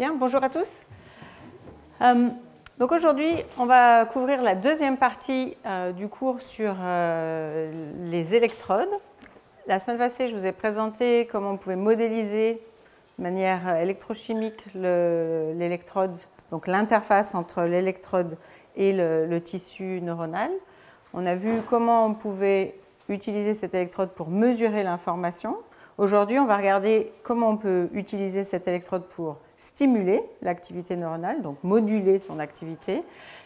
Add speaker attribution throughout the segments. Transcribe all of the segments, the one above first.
Speaker 1: Bien, bonjour à tous. Euh, donc aujourd'hui, on va couvrir la deuxième partie euh, du cours sur euh, les électrodes. La semaine passée, je vous ai présenté comment on pouvait modéliser de manière électrochimique l'électrode, donc l'interface entre l'électrode et le, le, tissu neuronal. On a vu comment on pouvait utiliser cette électrode pour mesurer l'information. Aujourd'hui, on va regarder comment on peut utiliser cette électrode pour stimuler l'activité neuronale, donc moduler son activité.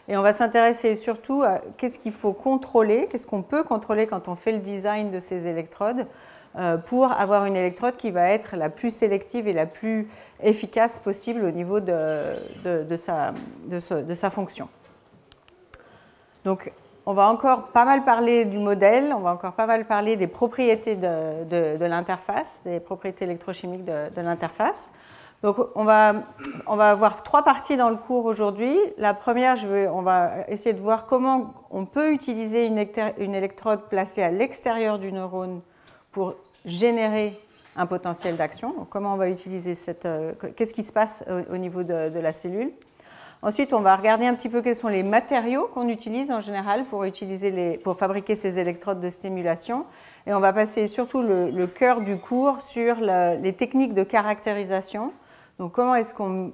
Speaker 1: Et on va s'intéresser surtout à qu'est-ce qu'il faut contrôler, qu'est-ce qu'on peut contrôler quand on fait le design de ces électrodes euh, pour avoir une électrode qui va être la plus sélective et la plus efficace possible au niveau de, sa, fonction. Donc, on va encore pas mal parler du modèle, on va encore pas mal parler des propriétés de, l'interface, des propriétés électrochimiques de, l'interface. Donc on va, on va avoir trois parties dans le cours aujourd'hui. La première, on va essayer de voir comment on peut utiliser une, électrode placée à l'extérieur du neurone pour générer un potentiel d'action. Comment on va utiliser cette... Euh, qu'est-ce qui se passe au, niveau de, la cellule Ensuite, on va regarder un petit peu quels sont les matériaux qu'on utilise en général pour, utiliser les, pour fabriquer ces électrodes de stimulation. Et on va passer surtout le, cœur du cours sur les techniques de caractérisation donc comment est-ce qu'on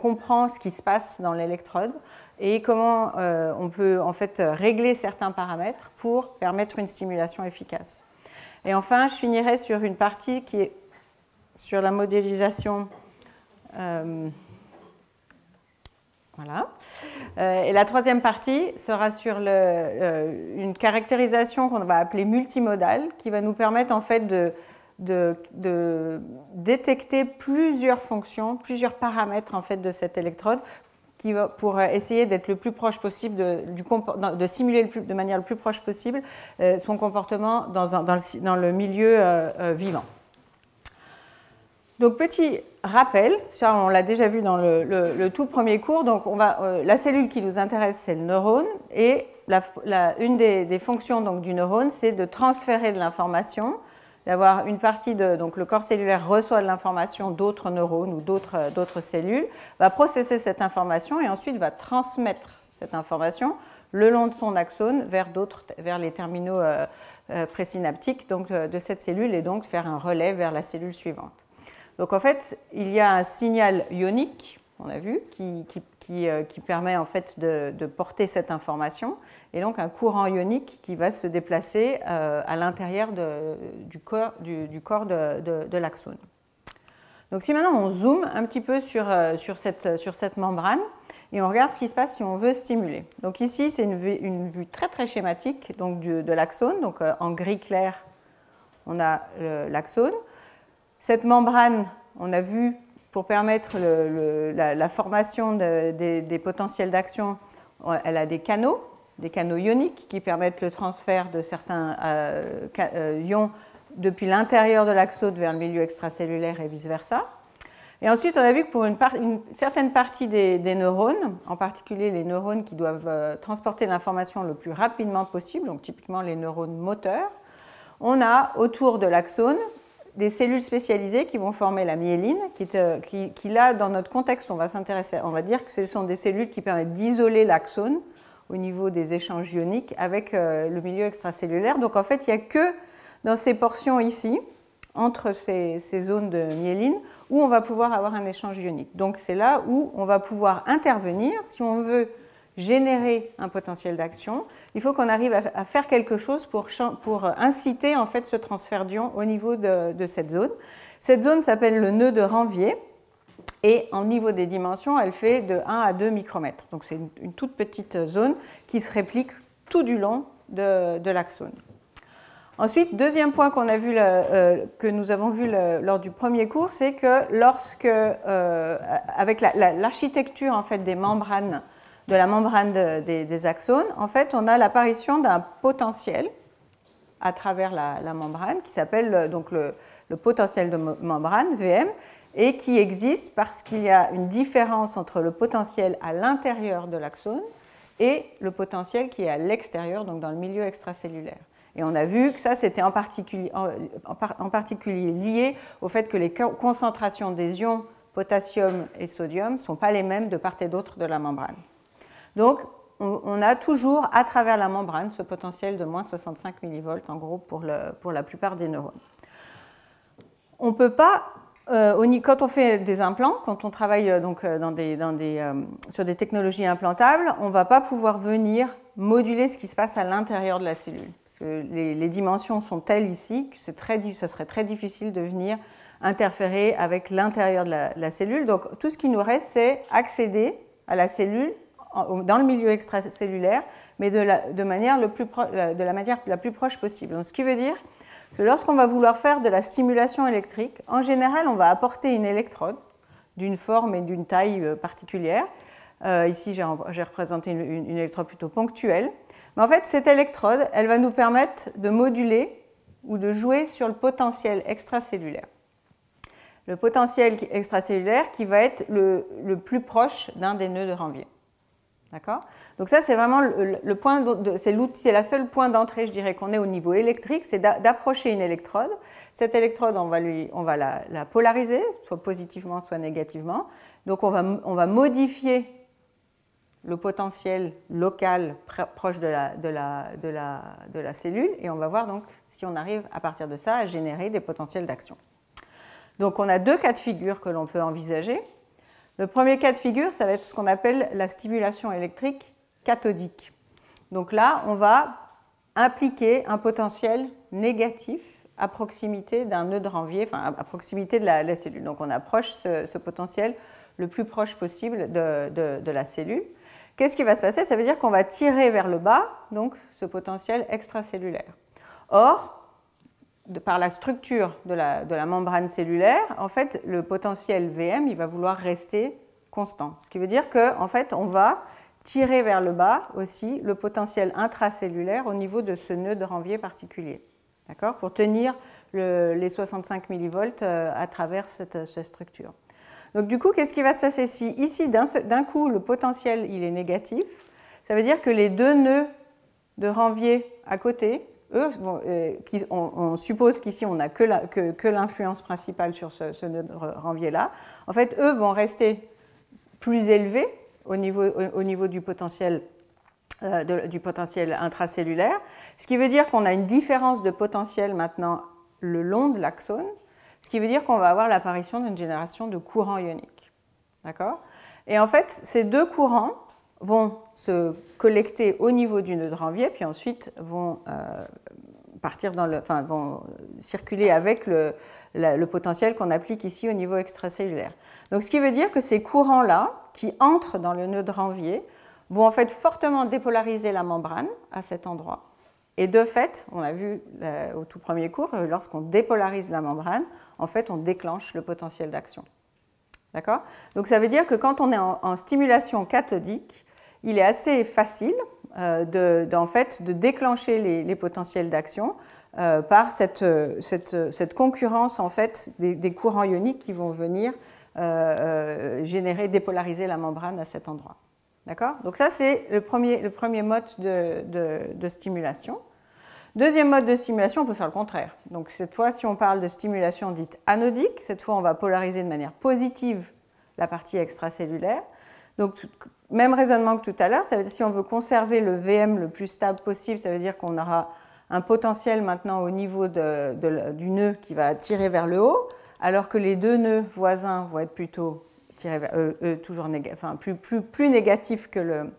Speaker 1: comprend ce qui se passe dans l'électrode et comment euh, on peut en fait régler certains paramètres pour permettre une stimulation efficace? Et enfin, je finirai sur une partie qui est sur la modélisation. Euh, voilà. Euh, et la troisième partie sera sur une caractérisation qu'on va appeler multimodale, qui va nous permettre en fait de de, détecter plusieurs fonctions, plusieurs paramètres en fait de cette électrode qui va, pour essayer d'être le plus proche possible, de, simuler de manière le plus proche possible euh, son comportement dans, dans, le, milieu euh, euh, vivant. Donc petit rappel, ça on l'a déjà vu dans le, tout premier cours, donc on va, la cellule qui nous intéresse c'est le neurone et une des, des, fonctions donc, du neurone c'est de transférer de l'information d'avoir une partie de donc le corps cellulaire reçoit de l'information d'autres neurones ou d'autres cellules, va processer cette information et ensuite va transmettre cette information le long de son axone vers vers les terminaux euh, euh, présynaptiques donc euh, de cette cellule et donc faire un relais vers la cellule suivante. Donc en fait, il y a un signal ionique, on a vu, qui, qui, qui, permet en fait de, porter cette information et donc un courant ionique qui va se déplacer euh, à l'intérieur du corps, du, corps de, l'axone. Donc si maintenant on zoome un petit peu sur, euh, sur, cette, sur cette membrane et on regarde ce qui se passe si on veut stimuler. Donc ici c'est une, vue très très schématique donc de l'axone, donc euh, en gris clair on a l'axone. Cette membrane, on a vu pour permettre la, formation des, potentiels d'action, elle a des canaux des canaux ioniques qui permettent le transfert de certains euh, euh, ions depuis l'intérieur de l'axone vers le milieu extracellulaire et vice-versa. Et ensuite, on a vu que pour une, certaine partie des, neurones, en particulier les neurones qui doivent euh, transporter l'information le plus rapidement possible, donc typiquement les neurones moteurs, on a autour de l'axone des cellules spécialisées qui vont former la myéline, qui, qui, qui là, dans notre contexte, on va s'intéresser, on va dire que ce sont des cellules qui permettent d'isoler l'axone au niveau des échanges ioniques avec euh, le milieu extracellulaire. Donc en fait, il n'y a que dans ces portions ici, entre ces, zones de myéline, où on va pouvoir avoir un échange ionique. Donc c'est là où on va pouvoir intervenir si on veut générer un potentiel d'action. Il faut qu'on arrive à, faire quelque chose pour, inciter en fait ce transfert d'ion au niveau de, cette zone. Cette zone s'appelle le nœud de Ranvier. Et en niveau des dimensions, elle fait de 1 à 2 micromètres. Donc c'est une, toute petite zone qui se réplique tout du long de, l'axone. Ensuite, deuxième point euh, que nous avons vu lors du premier cours, c'est que lorsque, euh, avec l'architecture en fait des membranes, de la membrane des, axones, en fait, on a l'apparition d'un potentiel à travers la, membrane qui s'appelle donc le, le, potentiel de membrane VM et qui existe parce qu'il y a une différence entre le potentiel à l'intérieur de l'axone et le potentiel qui est à l'extérieur, donc dans le milieu extracellulaire. Et on a vu que ça, c'était en particulier, en, particulier lié au fait que les concentrations des ions potassium et sodium ne sont pas les mêmes de part et d'autre de la membrane. Donc, on, a toujours à travers la membrane ce potentiel de moins 65 millivolts en gros pour, la plupart des neurones. On ne peut pas euh, quand on fait des implants, quand on travaille euh, donc, euh, sur des technologies implantables, on ne va pas pouvoir venir moduler ce qui se passe à l'intérieur de la cellule. Parce que les, dimensions sont telles ici que ça serait très difficile de venir interférer avec l'intérieur de la, cellule. Donc tout ce qui nous reste, c'est accéder à la cellule dans le milieu extracellulaire, mais de la, manière, la plus proche possible. Donc, ce qui veut dire que lorsqu'on va vouloir faire de la stimulation électrique, en général, on va apporter une électrode d'une forme et d'une taille euh, particulière. Euh, ici, j'ai représenté une, électrode plutôt ponctuelle. Mais en fait, cette électrode, elle va nous permettre de moduler ou de jouer sur le potentiel extracellulaire. Le potentiel extracellulaire qui va être le plus proche d'un des nœuds de Ranvier. Donc ça, c'est vraiment le, point, c'est c'est la seule point d'entrée, je dirais, qu'on ait au niveau électrique, c'est d'approcher une électrode. Cette électrode, on va, lui, on va la, polariser, soit positivement, soit négativement. Donc on va, on va modifier le potentiel local proche de la, de, la, de, la, de la cellule, et on va voir donc si on arrive à partir de ça à générer des potentiels d'action. Donc on a deux cas de figure que l'on peut envisager. Le premier cas de figure, ça va être ce qu'on appelle la stimulation électrique cathodique. Donc là, on va impliquer un potentiel négatif à proximité d'un nœud de Ranvier, enfin à proximité de la, cellule. Donc on approche ce, potentiel le plus proche possible de, la cellule. Qu'est-ce qui va se passer? Ça veut dire qu'on va tirer vers le bas donc ce potentiel extracellulaire. Or, par la structure de la, membrane cellulaire, en fait, le potentiel VM, il va vouloir rester constant. Ce qui veut dire qu'en en fait, on va tirer vers le bas aussi le potentiel intracellulaire au niveau de ce nœud de Ranvier particulier. D'accord? Pour tenir les 65 millivolts euh, à travers cette, cette, structure. Donc du coup, qu'est-ce qui va se passer si ici, d'un coup, le potentiel il est négatif? Ça veut dire que les deux nœuds de Ranvier à côté, eux, euh, on, suppose qu'ici on n'a que l'influence principale sur ce, ce renvier-là. En fait, eux vont rester plus élevés au niveau, du, potentiel, euh, du potentiel intracellulaire, ce qui veut dire qu'on a une différence de potentiel maintenant le long de l'axone, ce qui veut dire qu'on va avoir l'apparition d'une génération de courants ioniques. D'accord? Et en fait, ces deux courants vont se collecter au niveau du nœud de Ranvier, puis ensuite vont euh, partir dans le, enfin, vont circuler avec le, le potentiel qu'on applique ici au niveau extracellulaire. Donc, ce qui veut dire que ces courants-là, qui entrent dans le nœud de Ranvier, vont en fait fortement dépolariser la membrane à cet endroit. Et de fait, on a vu euh, au tout premier cours, euh, lorsqu'on dépolarise la membrane, en fait, on déclenche le potentiel d'action. D'accord? Donc ça veut dire que quand on est en stimulation cathodique, il est assez facile euh, de, fait, de déclencher les, potentiels d'action euh, par cette, cette, concurrence en fait, des, courants ioniques qui vont venir euh, générer, dépolariser la membrane à cet endroit. D'accord? Donc ça, c'est le premier, le premier mode de, de, stimulation. Deuxième mode de stimulation, on peut faire le contraire. Donc cette fois, si on parle de stimulation dite anodique, cette fois, on va polariser de manière positive la partie extracellulaire. Donc même raisonnement que tout à l'heure, ça veut dire si on veut conserver le VM le plus stable possible, ça veut dire qu'on aura un potentiel maintenant au niveau du nœud qui va tirer vers le haut, alors que les deux nœuds voisins vont être plutôt tirés vers, eux, toujours enfin, plus, négatifs que le,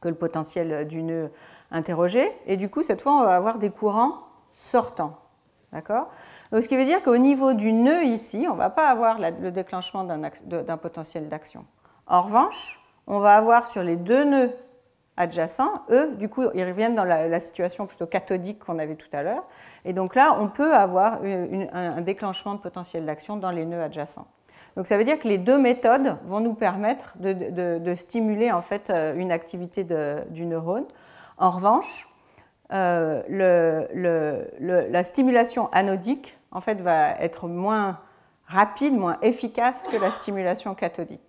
Speaker 1: que le potentiel du nœud interrogé. Et du coup, cette fois, on va avoir des courants sortants. D'accord? Ce qui veut dire qu'au niveau du nœud ici, on ne va pas avoir le déclenchement d'un potentiel d'action. En revanche, on va avoir sur les deux nœuds adjacents, eux, du coup, ils reviennent dans la, situation plutôt cathodique qu'on avait tout à l'heure. Et donc là, on peut avoir un déclenchement de potentiel d'action dans les nœuds adjacents. Donc ça veut dire que les deux méthodes vont nous permettre de, stimuler en fait euh, une activité du neurone. En revanche, euh, la stimulation anodique en fait va être moins rapide, moins efficace que la stimulation cathodique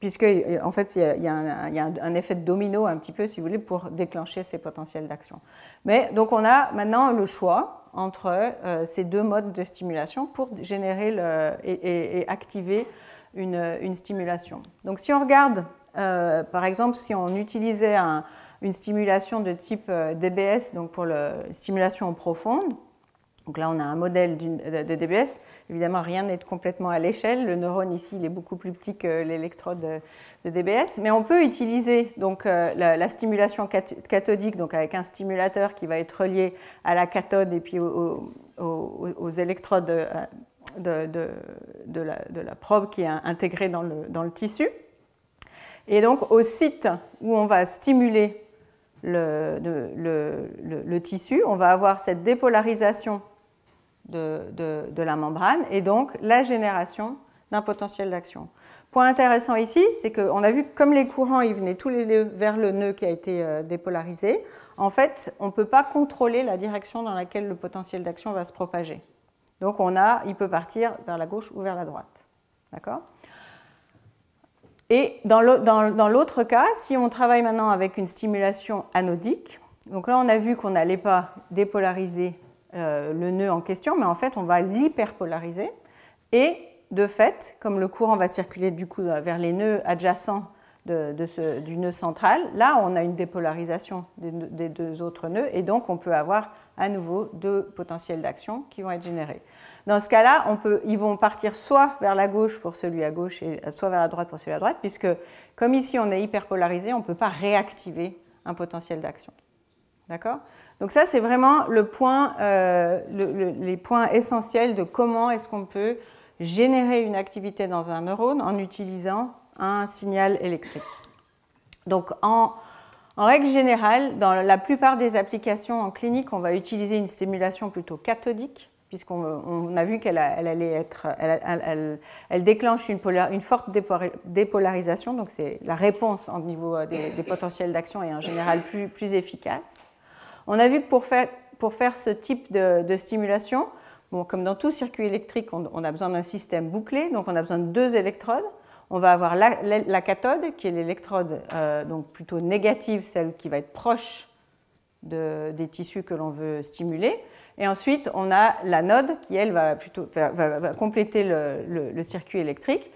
Speaker 1: puisque en fait il y, a, un, effet de domino un petit peu, si vous voulez, pour déclencher ces potentiels d'action. Mais donc on a maintenant le choix entre euh, ces deux modes de stimulation pour générer et, activer une, stimulation. Donc si on regarde, par exemple, si on utilisait une stimulation de type DBS, donc pour la stimulation profonde, donc là, on a un modèle de DBS. Évidemment, rien n'est complètement à l'échelle. Le neurone ici, il est beaucoup plus petit que l'électrode de, DBS. Mais on peut utiliser donc, euh, la, stimulation cathodique, donc avec un stimulateur qui va être relié à la cathode et puis aux, électrodes euh, de, la, probe qui est intégrée dans le, tissu. Et donc, au site où on va stimuler le, le, le, tissu, on va avoir cette dépolarisation de, la membrane et donc la génération d'un potentiel d'action. Point intéressant ici, c'est qu'on a vu que comme les courants venaient tous les deux vers le nœud qui a été euh, dépolarisé, en fait, on ne peut pas contrôler la direction dans laquelle le potentiel d'action va se propager. Donc on a, il peut partir vers la gauche ou vers la droite. D'accord? Et dans l'autre cas, si on travaille maintenant avec une stimulation anodique, donc là on a vu qu'on n'allait pas dépolariser euh, le nœud en question, mais en fait, on va l'hyperpolariser. Et de fait, comme le courant va circuler du coup vers les nœuds adjacents du nœud central, là, on a une dépolarisation des, deux autres nœuds, et donc on peut avoir à nouveau deux potentiels d'action qui vont être générés. Dans ce cas-là, ils vont partir soit vers la gauche pour celui à gauche, et soit vers la droite pour celui à droite, puisque comme ici on est hyperpolarisé, on ne peut pas réactiver un potentiel d'action. D'accord? Donc ça, c'est vraiment euh, les points essentiels de comment est-ce qu'on peut générer une activité dans un neurone en utilisant un signal électrique. Donc en, règle générale, dans la plupart des applications en clinique, on va utiliser une stimulation plutôt cathodique, puisqu'on a vu qu'elle allait être, elle, déclenche une, forte dépolarisation, donc c'est la réponse au niveau des, des potentiels d'action est en général plus efficace. On a vu que pour faire, ce type de, stimulation, comme dans tout circuit électrique, on, a besoin d'un système bouclé, donc on a besoin de deux électrodes. On va avoir la, cathode, qui est l'électrode euh, donc plutôt négative, celle qui va être proche des tissus que l'on veut stimuler. Et ensuite, on a l'anode qui, elle, va, plutôt, compléter le, circuit électrique.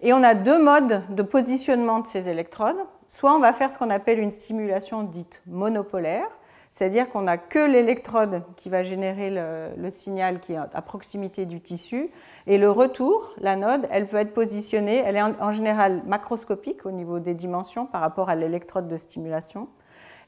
Speaker 1: Et on a deux modes de positionnement de ces électrodes. Soit on va faire ce qu'on appelle une stimulation dite monopolaire, c'est-à-dire qu'on n'a que l'électrode qui va générer le, signal qui est à proximité du tissu. Et le retour, l'anode, elle peut être positionnée, elle est en, général macroscopique au niveau des dimensions par rapport à l'électrode de stimulation.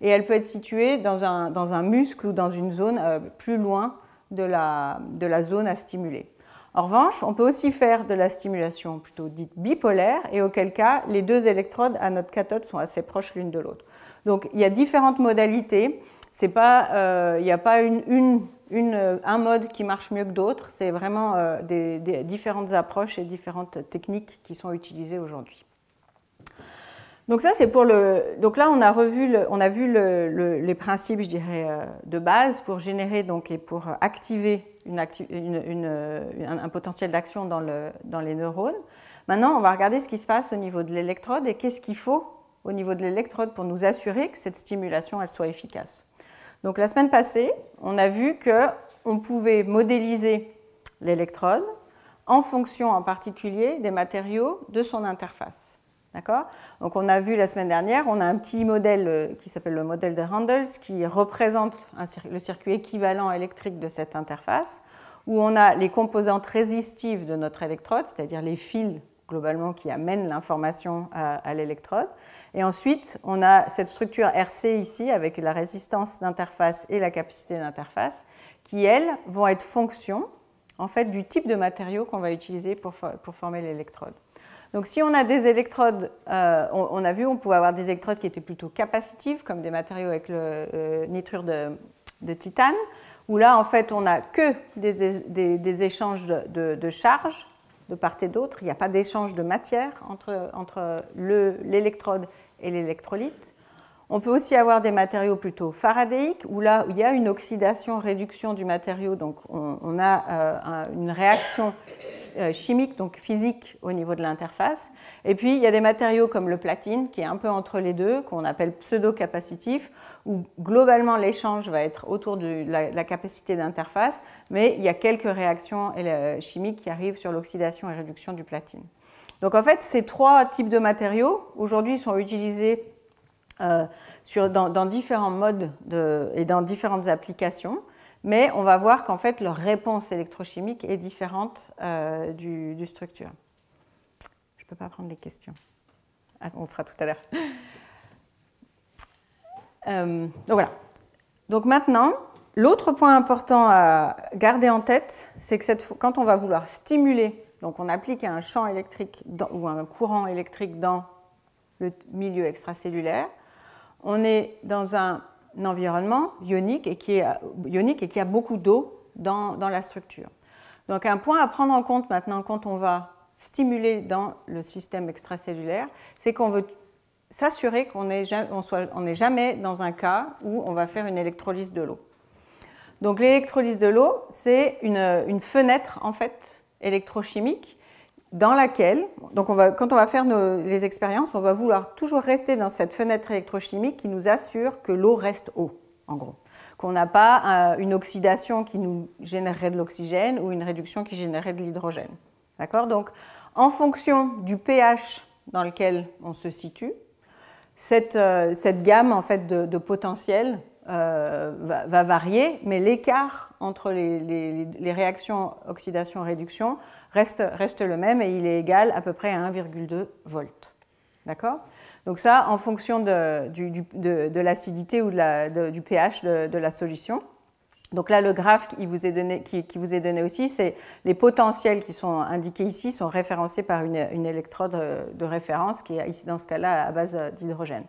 Speaker 1: Et elle peut être située dans un, dans un muscle ou dans une zone euh, plus loin de la, de la zone à stimuler. En revanche, on peut aussi faire de la stimulation plutôt dite bipolaire, et auquel cas, les deux électrodes à notre cathode sont assez proches l'une de l'autre. Donc, il y a différentes modalités. Il n'y euh, a pas une, un mode qui marche mieux que d'autres, c'est vraiment euh, des, différentes approches et différentes techniques qui sont utilisées aujourd'hui. Donc ça, c'est pour le. Donc là, on a revu, on a vu les principes, je dirais, euh, de base pour générer donc et pour activer un potentiel d'action dans, dans les neurones. Maintenant, on va regarder ce qui se passe au niveau de l'électrode et qu'est-ce qu'il faut au niveau de l'électrode pour nous assurer que cette stimulation elle soit efficace. Donc la semaine passée, on a vu qu'on pouvait modéliser l'électrode en fonction en particulier des matériaux de son interface. D'accord? Donc on a vu la semaine dernière, on a un petit modèle euh, qui s'appelle le modèle de Handels qui représente le circuit équivalent électrique de cette interface, où on a les composantes résistives de notre électrode, c'est-à-dire les fils globalement qui amènent l'information à l'électrode, et ensuite, on a cette structure RC ici avec la résistance d'interface et la capacité d'interface qui, elles, vont être fonction en fait, du type de matériau qu'on va utiliser pour, pour former l'électrode. Donc si on a des électrodes, euh, on, a vu, on pouvait avoir des électrodes qui étaient plutôt capacitives, comme des matériaux avec le euh, nitrure de, de, titane, où là, en fait, on n'a que des, des, échanges de, de charges de part et d'autre. Il n'y a pas d'échange de matière entre, entre l'électrode et l'électrolyte. On peut aussi avoir des matériaux plutôt faradéiques, où là, il y a une oxydation-réduction du matériau, donc on, a euh, une réaction euh, chimique, donc physique, au niveau de l'interface. Et puis, il y a des matériaux comme le platine, qui est un peu entre les deux, qu'on appelle pseudo-capacitif, où globalement l'échange va être autour de la, capacité d'interface, mais il y a quelques réactions euh, chimiques qui arrivent sur l'oxydation et réduction du platine. Donc en fait, ces trois types de matériaux, aujourd'hui, sont utilisés euh, dans, différents modes et dans différentes applications, mais on va voir qu'en fait, leur réponse électrochimique est différente euh, du, structure. Je ne peux pas prendre les questions. Ah, on fera tout à l'heure. Euh, donc voilà. Donc maintenant, l'autre point important à garder en tête, c'est que quand on va vouloir stimuler, donc on applique un champ électrique ou un courant électrique dans le milieu extracellulaire, on est dans un environnement ionique et qui, est, a beaucoup d'eau dans, dans, la structure. Donc un point à prendre en compte maintenant quand on va stimuler dans le système extracellulaire, c'est qu'on veut s'assurer qu'on n'est jamais dans un cas où on va faire une électrolyse de l'eau. Donc l'électrolyse de l'eau, c'est une, une, fenêtre en fait électrochimique dans laquelle, donc quand on va faire les expériences, on va vouloir toujours rester dans cette fenêtre électrochimique qui nous assure que l'eau reste eau, en gros. Qu'on n'a pas euh, une oxydation qui nous générerait de l'oxygène ou une réduction qui générerait de l'hydrogène. D'accord? Donc, en fonction du pH dans lequel on se situe, cette, euh, gamme en fait, de, potentiel euh, va, va, varier, mais l'écart entre les, réactions oxydation-réduction reste, reste le même et il est égal à peu près à 1,2 volts. D'accord? Donc ça, en fonction de, de, l'acidité ou du pH de, la solution. Donc là, le graphe qui vous est donné, qui, vous est donné aussi, c'est les potentiels qui sont indiqués ici sont référencés par une, électrode de référence qui est ici dans ce cas-là à base d'hydrogène.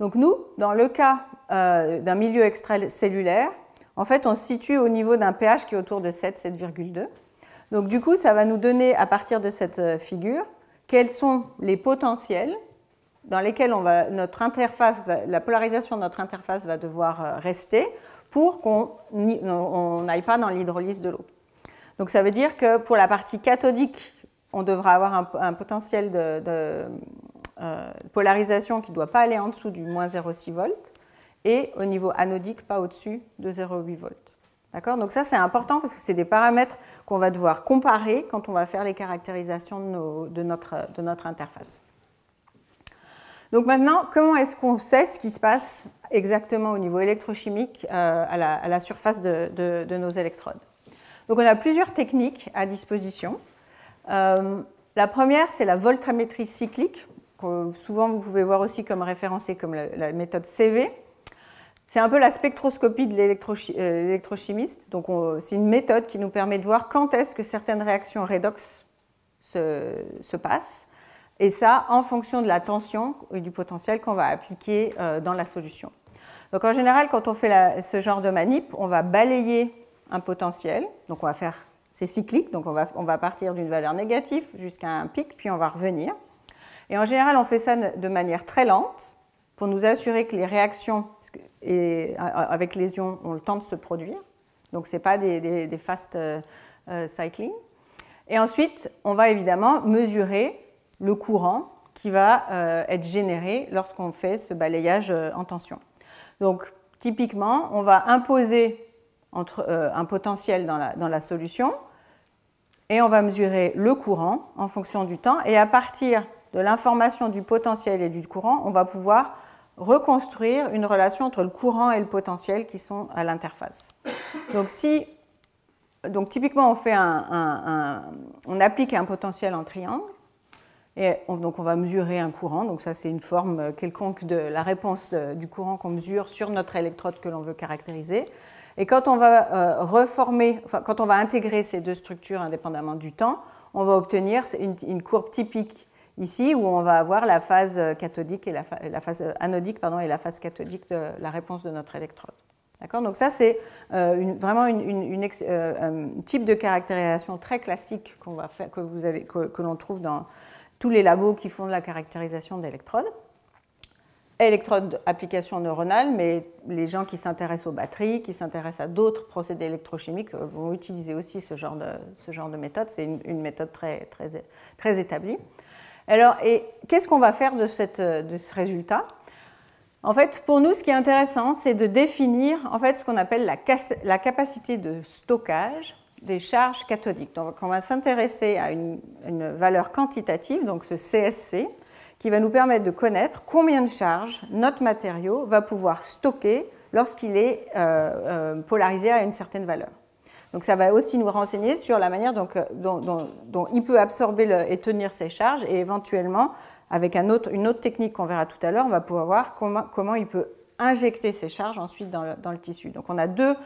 Speaker 1: Donc nous, dans le cas euh, d'un milieu extracellulaire, en fait, on se situe au niveau d'un pH qui est autour de 7, 7,2. Donc du coup, ça va nous donner à partir de cette euh, figure quels sont les potentiels dans lesquels notre interface, la polarisation de notre interface va devoir euh, rester pour qu'on n'aille pas dans l'hydrolyse de l'eau. Donc ça veut dire que pour la partie cathodique, on devra avoir un, potentiel de, euh, polarisation qui ne doit pas aller en dessous du moins 0,6 volts et au niveau anodique, pas au-dessus de 0,8 volts. Donc ça, c'est important parce que c'est des paramètres qu'on va devoir comparer quand on va faire les caractérisations de, notre, interface. Donc maintenant, comment est-ce qu'on sait ce qui se passe exactement au niveau électrochimique euh, à, la, surface de, nos électrodes? Donc on a plusieurs techniques à disposition. Euh, la première, c'est la voltammétrie cyclique, souvent vous pouvez voir aussi comme référencée comme la méthode CV. C'est un peu la spectroscopie de euh, l'électrochimiste. Donc, c'est une méthode qui nous permet de voir quand est-ce que certaines réactions redox se, passent. Et ça, en fonction de la tension et du potentiel qu'on va appliquer euh, dans la solution. Donc, en général, quand on fait ce genre de manip, on va balayer un potentiel. Donc, on va faire, c'est cyclique. Donc, on va, on va partir d'une valeur négative jusqu'à un pic, puis on va revenir. Et en général, on fait ça de manière très lente pour nous assurer que les réactions avec les ions ont le temps de se produire. Donc, ce n'est pas des, fast euh, euh, cycling. Et ensuite, on va évidemment mesurer le courant qui va euh, être généré lorsqu'on fait ce balayage en tension. Donc, typiquement, on va imposer entre, un potentiel dans la, dans la solution et on va mesurer le courant en fonction du temps. Et à partir de l'information du potentiel et du courant, on va pouvoir reconstruire une relation entre le courant et le potentiel qui sont à l'interface. Donc, si, donc typiquement, on, fait un, on applique un potentiel en triangle, et donc on va mesurer un courant, donc ça c'est une forme quelconque de la réponse du courant qu'on mesure sur notre électrode que l'on veut caractériser. Et quand on va euh, reformer, quand on va intégrer ces deux structures indépendamment du temps, on va obtenir une courbe typique ici où on va avoir la phase cathodique et la, phase anodique pardon, et la phase cathodique de la réponse de notre électrode. D'accord? Donc ça, c'est euh, vraiment un euh, type de caractérisation très classique que, l'on trouve dans tous les labos qui font de la caractérisation d'électrodes. Électrodes application neuronale, mais les gens qui s'intéressent aux batteries, qui s'intéressent à d'autres procédés électrochimiques euh, vont utiliser aussi ce genre de, méthode. C'est une, méthode très établie. Alors, et qu'est-ce qu'on va faire de, ce résultat? En fait, pour nous, ce qui est intéressant, c'est de définir en fait, ce qu'on appelle la, capacité de stockage des charges cathodiques. Donc on va s'intéresser à une, valeur quantitative, donc ce CSC, qui va nous permettre de connaître combien de charges notre matériau va pouvoir stocker lorsqu'il est euh, euh, polarisé à une certaine valeur. Donc ça va aussi nous renseigner sur la manière euh, dont, il peut absorber et tenir ses charges et éventuellement, avec une autre technique qu'on verra tout à l'heure, on va pouvoir voir comment, il peut injecter ses charges ensuite dans le, tissu. Donc on a deux,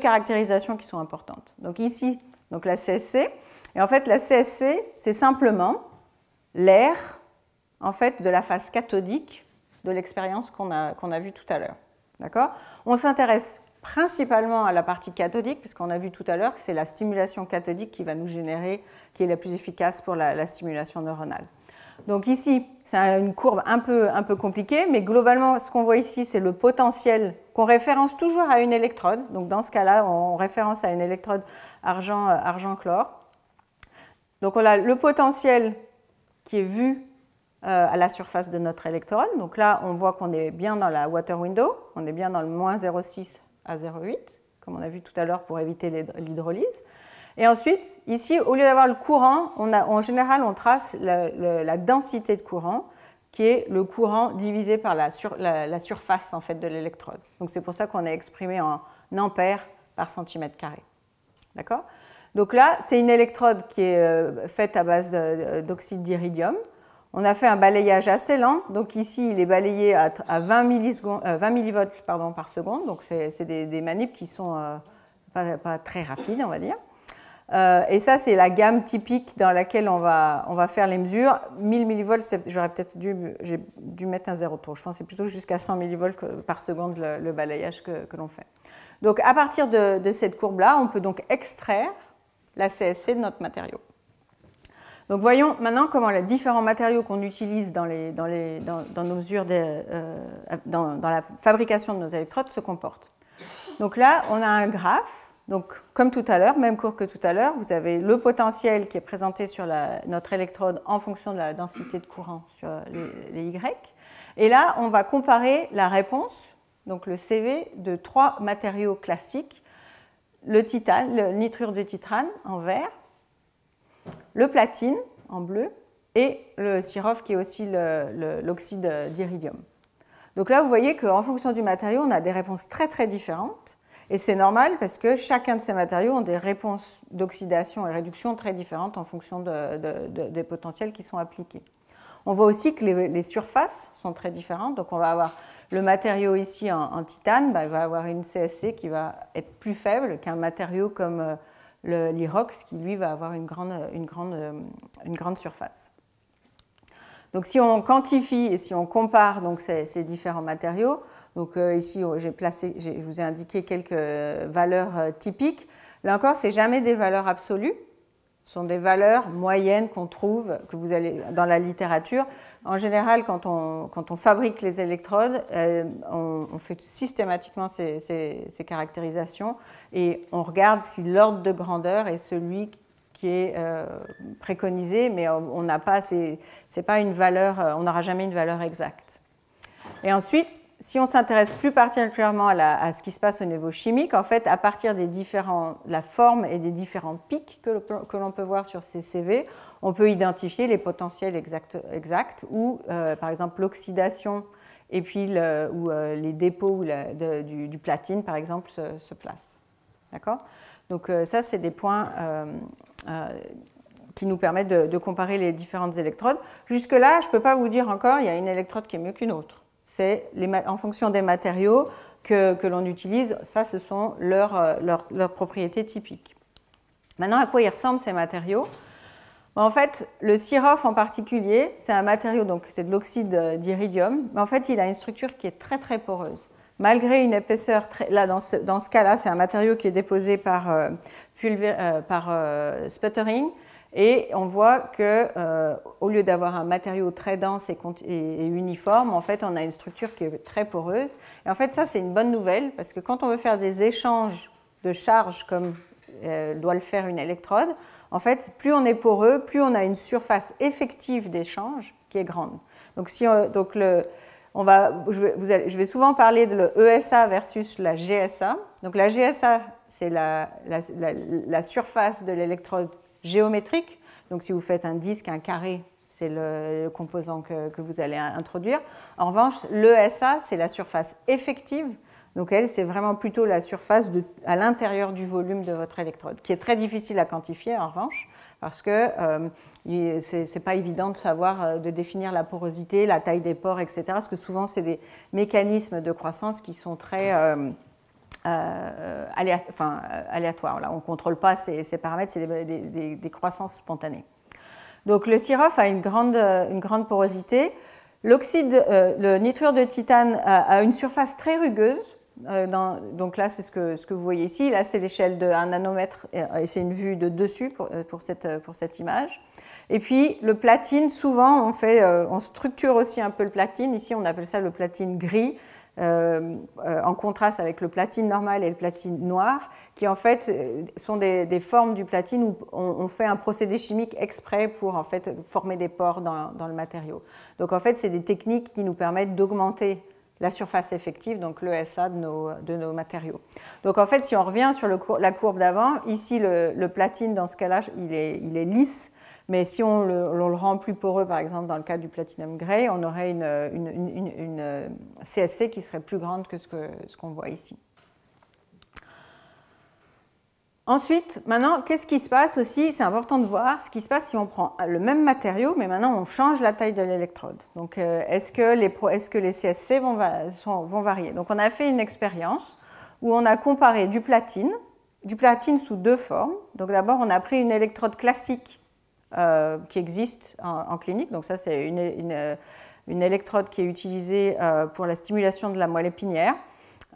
Speaker 1: caractérisations qui sont importantes. Donc ici, donc la CSC. Et en fait, la CSC, c'est simplement l'air en fait, de la phase cathodique de l'expérience qu'on a, qu'on a vue tout à l'heure. D'accord? On s'intéresse principalement à la partie cathodique, puisqu'on a vu tout à l'heure que c'est la stimulation cathodique qui va nous générer, qui est la plus efficace pour la, stimulation neuronale. Donc ici, c'est une courbe un peu, compliquée, mais globalement, ce qu'on voit ici, c'est le potentiel qu'on référence toujours à une électrode. Donc dans ce cas-là, on référence à une électrode argent-chlore. Donc on a le potentiel qui est vu euh, à la surface de notre électrode. Donc là, on voit qu'on est bien dans la water window, on est bien dans le moins 0,6 à 0,8, comme on a vu tout à l'heure pour éviter l'hydrolyse. Et ensuite, ici, au lieu d'avoir le courant, on a, en général, on trace la densité de courant, qui est le courant divisé par la, surface en fait, de l'électrode. Donc c'est pour ça qu'on est exprimé en ampères par centimètre carré. D'accord? Donc là, c'est une électrode qui est euh, faite à base d'oxyde d'iridium. On a fait un balayage assez lent, donc ici il est balayé à, 20, millivolts par seconde, donc c'est des, des, manips qui sont euh, pas, très rapides, on va dire. Euh, et ça, c'est la gamme typique dans laquelle on va, faire les mesures. 1000 millivolts, j'aurais peut-être dû, mettre un zéro trop. Je c'est plutôt jusqu'à 100 millivolts par seconde le, balayage que, l'on fait. Donc à partir de, de cette courbe-là, on peut donc extraire la CSC de notre matériau. Donc voyons maintenant comment les différents matériaux qu'on utilise dans, nos mesures euh, dans, la fabrication de nos électrodes se comportent. Donc là, on a un graphe. Donc, comme tout à l'heure, même cours que tout à l'heure, vous avez le potentiel qui est présenté sur notre électrode en fonction de la densité de courant sur les, Y. Et là, on va comparer la réponse, donc le CV, de trois matériaux classiques le titane, le nitrure de titrane en vert, le platine en bleu et le sirop qui est aussi l'oxyde d'iridium. Donc là, vous voyez qu'en fonction du matériau, on a des réponses très très différentes. Et c'est normal parce que chacun de ces matériaux ont des réponses d'oxydation et réduction très différentes en fonction des potentiels qui sont appliqués. On voit aussi que les, surfaces sont très différentes. Donc on va avoir le matériau ici en, titane, bah, il va avoir une CSC qui va être plus faible qu'un matériau comme euh, l'Irox qui lui va avoir une grande, une grande, une grande surface. Donc si on quantifie et si on compare donc, ces, différents matériaux, donc euh, ici oh, placé, je vous ai indiqué quelques valeurs euh, typiques. Là encore, c'est jamais des valeurs absolues. Ce sont des valeurs moyennes qu'on trouve, que vous allez dans la littérature. En général, quand on, fabrique les électrodes, euh, on, fait systématiquement ces, ces, caractérisations et on regarde si l'ordre de grandeur est celui qui est euh, préconisé, mais on n'a pas, c'est pas une valeur, euh, on n'aura jamais une valeur exacte. Et ensuite, si on s'intéresse plus particulièrement à, ce qui se passe au niveau chimique, en fait, à partir des différents, la forme et des différents pics que, l'on peut voir sur ces CV, on peut identifier les potentiels exacts, ou euh, par exemple l'oxydation et puis ou euh, les dépôts du, platine, par exemple, se, placent. D'accord? Donc euh, ça, c'est des points qui nous permettent de, de comparer les différentes électrodes. Jusque-là, je ne peux pas vous dire encore, il y a une électrode qui est mieux qu'une autre c'est en fonction des matériaux que, l'on utilise, ça ce sont euh, leurs, propriétés typiques. Maintenant, à quoi ils ressemblent ces matériaux? En fait, le sirop en particulier, c'est un matériau, donc c'est de l'oxyde d'iridium, mais en fait, il a une structure qui est très très poreuse. Malgré une épaisseur, très, là dans ce, cas-là, c'est un matériau qui est déposé par, euh, euh, par sputtering, et on voit que euh, au lieu d'avoir un matériau très dense et, uniforme, en fait, on a une structure qui est très poreuse. Et en fait, ça, c'est une bonne nouvelle parce que quand on veut faire des échanges de charges comme euh, doit le faire une électrode, en fait, plus on est poreux, plus on a une surface effective d'échange qui est grande. Donc, si donc le, On va, je, vais, souvent parler de l'ESA versus la GSA. Donc la GSA, c'est la, la, la, surface de l'électrode géométrique. Donc si vous faites un disque, un carré, c'est le, composant que, vous allez introduire. En revanche, l'ESA, c'est la surface effective. Donc elle, c'est vraiment plutôt la surface à l'intérieur du volume de votre électrode, qui est très difficile à quantifier en revanche, parce que euh, ce n'est pas évident de savoir, euh, de définir la porosité, la taille des pores, etc. Parce que souvent, c'est des mécanismes de croissance qui sont très euh, euh aléatoires. Là, on ne contrôle pas ces, paramètres, c'est des, croissances spontanées. Donc le SIROF a une grande, une grande porosité. L'oxyde, le nitrure de titane a une surface très rugueuse, euh, donc là, c'est ce que, vous voyez ici. Là, c'est l'échelle de 1 nanomètre et, c'est une vue de dessus pour, euh, pour, cette, pour, cette, image. Et puis, le platine, souvent, on, fait, euh, on structure aussi un peu le platine. Ici, on appelle ça le platine gris, en contraste avec le platine normal et le platine noir, qui en fait sont des, formes du platine où on, fait un procédé chimique exprès pour en fait former des pores dans, le matériau. Donc en fait, c'est des techniques qui nous permettent d'augmenter la surface effective, donc l'ESA de nos, de nos, matériaux. Donc en fait, si on revient sur la courbe d'avant, ici le, platine, dans ce cas-là, il est, lisse, mais si on le, rend plus poreux, par exemple dans le cas du platinum gray, on aurait une, CSC qui serait plus grande que ce qu'on ce voit ici. Ensuite, maintenant, qu'est-ce qui se passe aussi? C'est important de voir ce qui se passe si on prend le même matériau, mais maintenant on change la taille de l'électrode. Donc, euh, est-ce que, est que, les CSC vont, vont, varier? Donc, on a fait une expérience où on a comparé du platine, du platine sous deux formes. Donc, d'abord, on a pris une électrode classique euh, qui existe en, clinique. Donc, ça, c'est une, électrode qui est utilisée euh, pour la stimulation de la moelle épinière.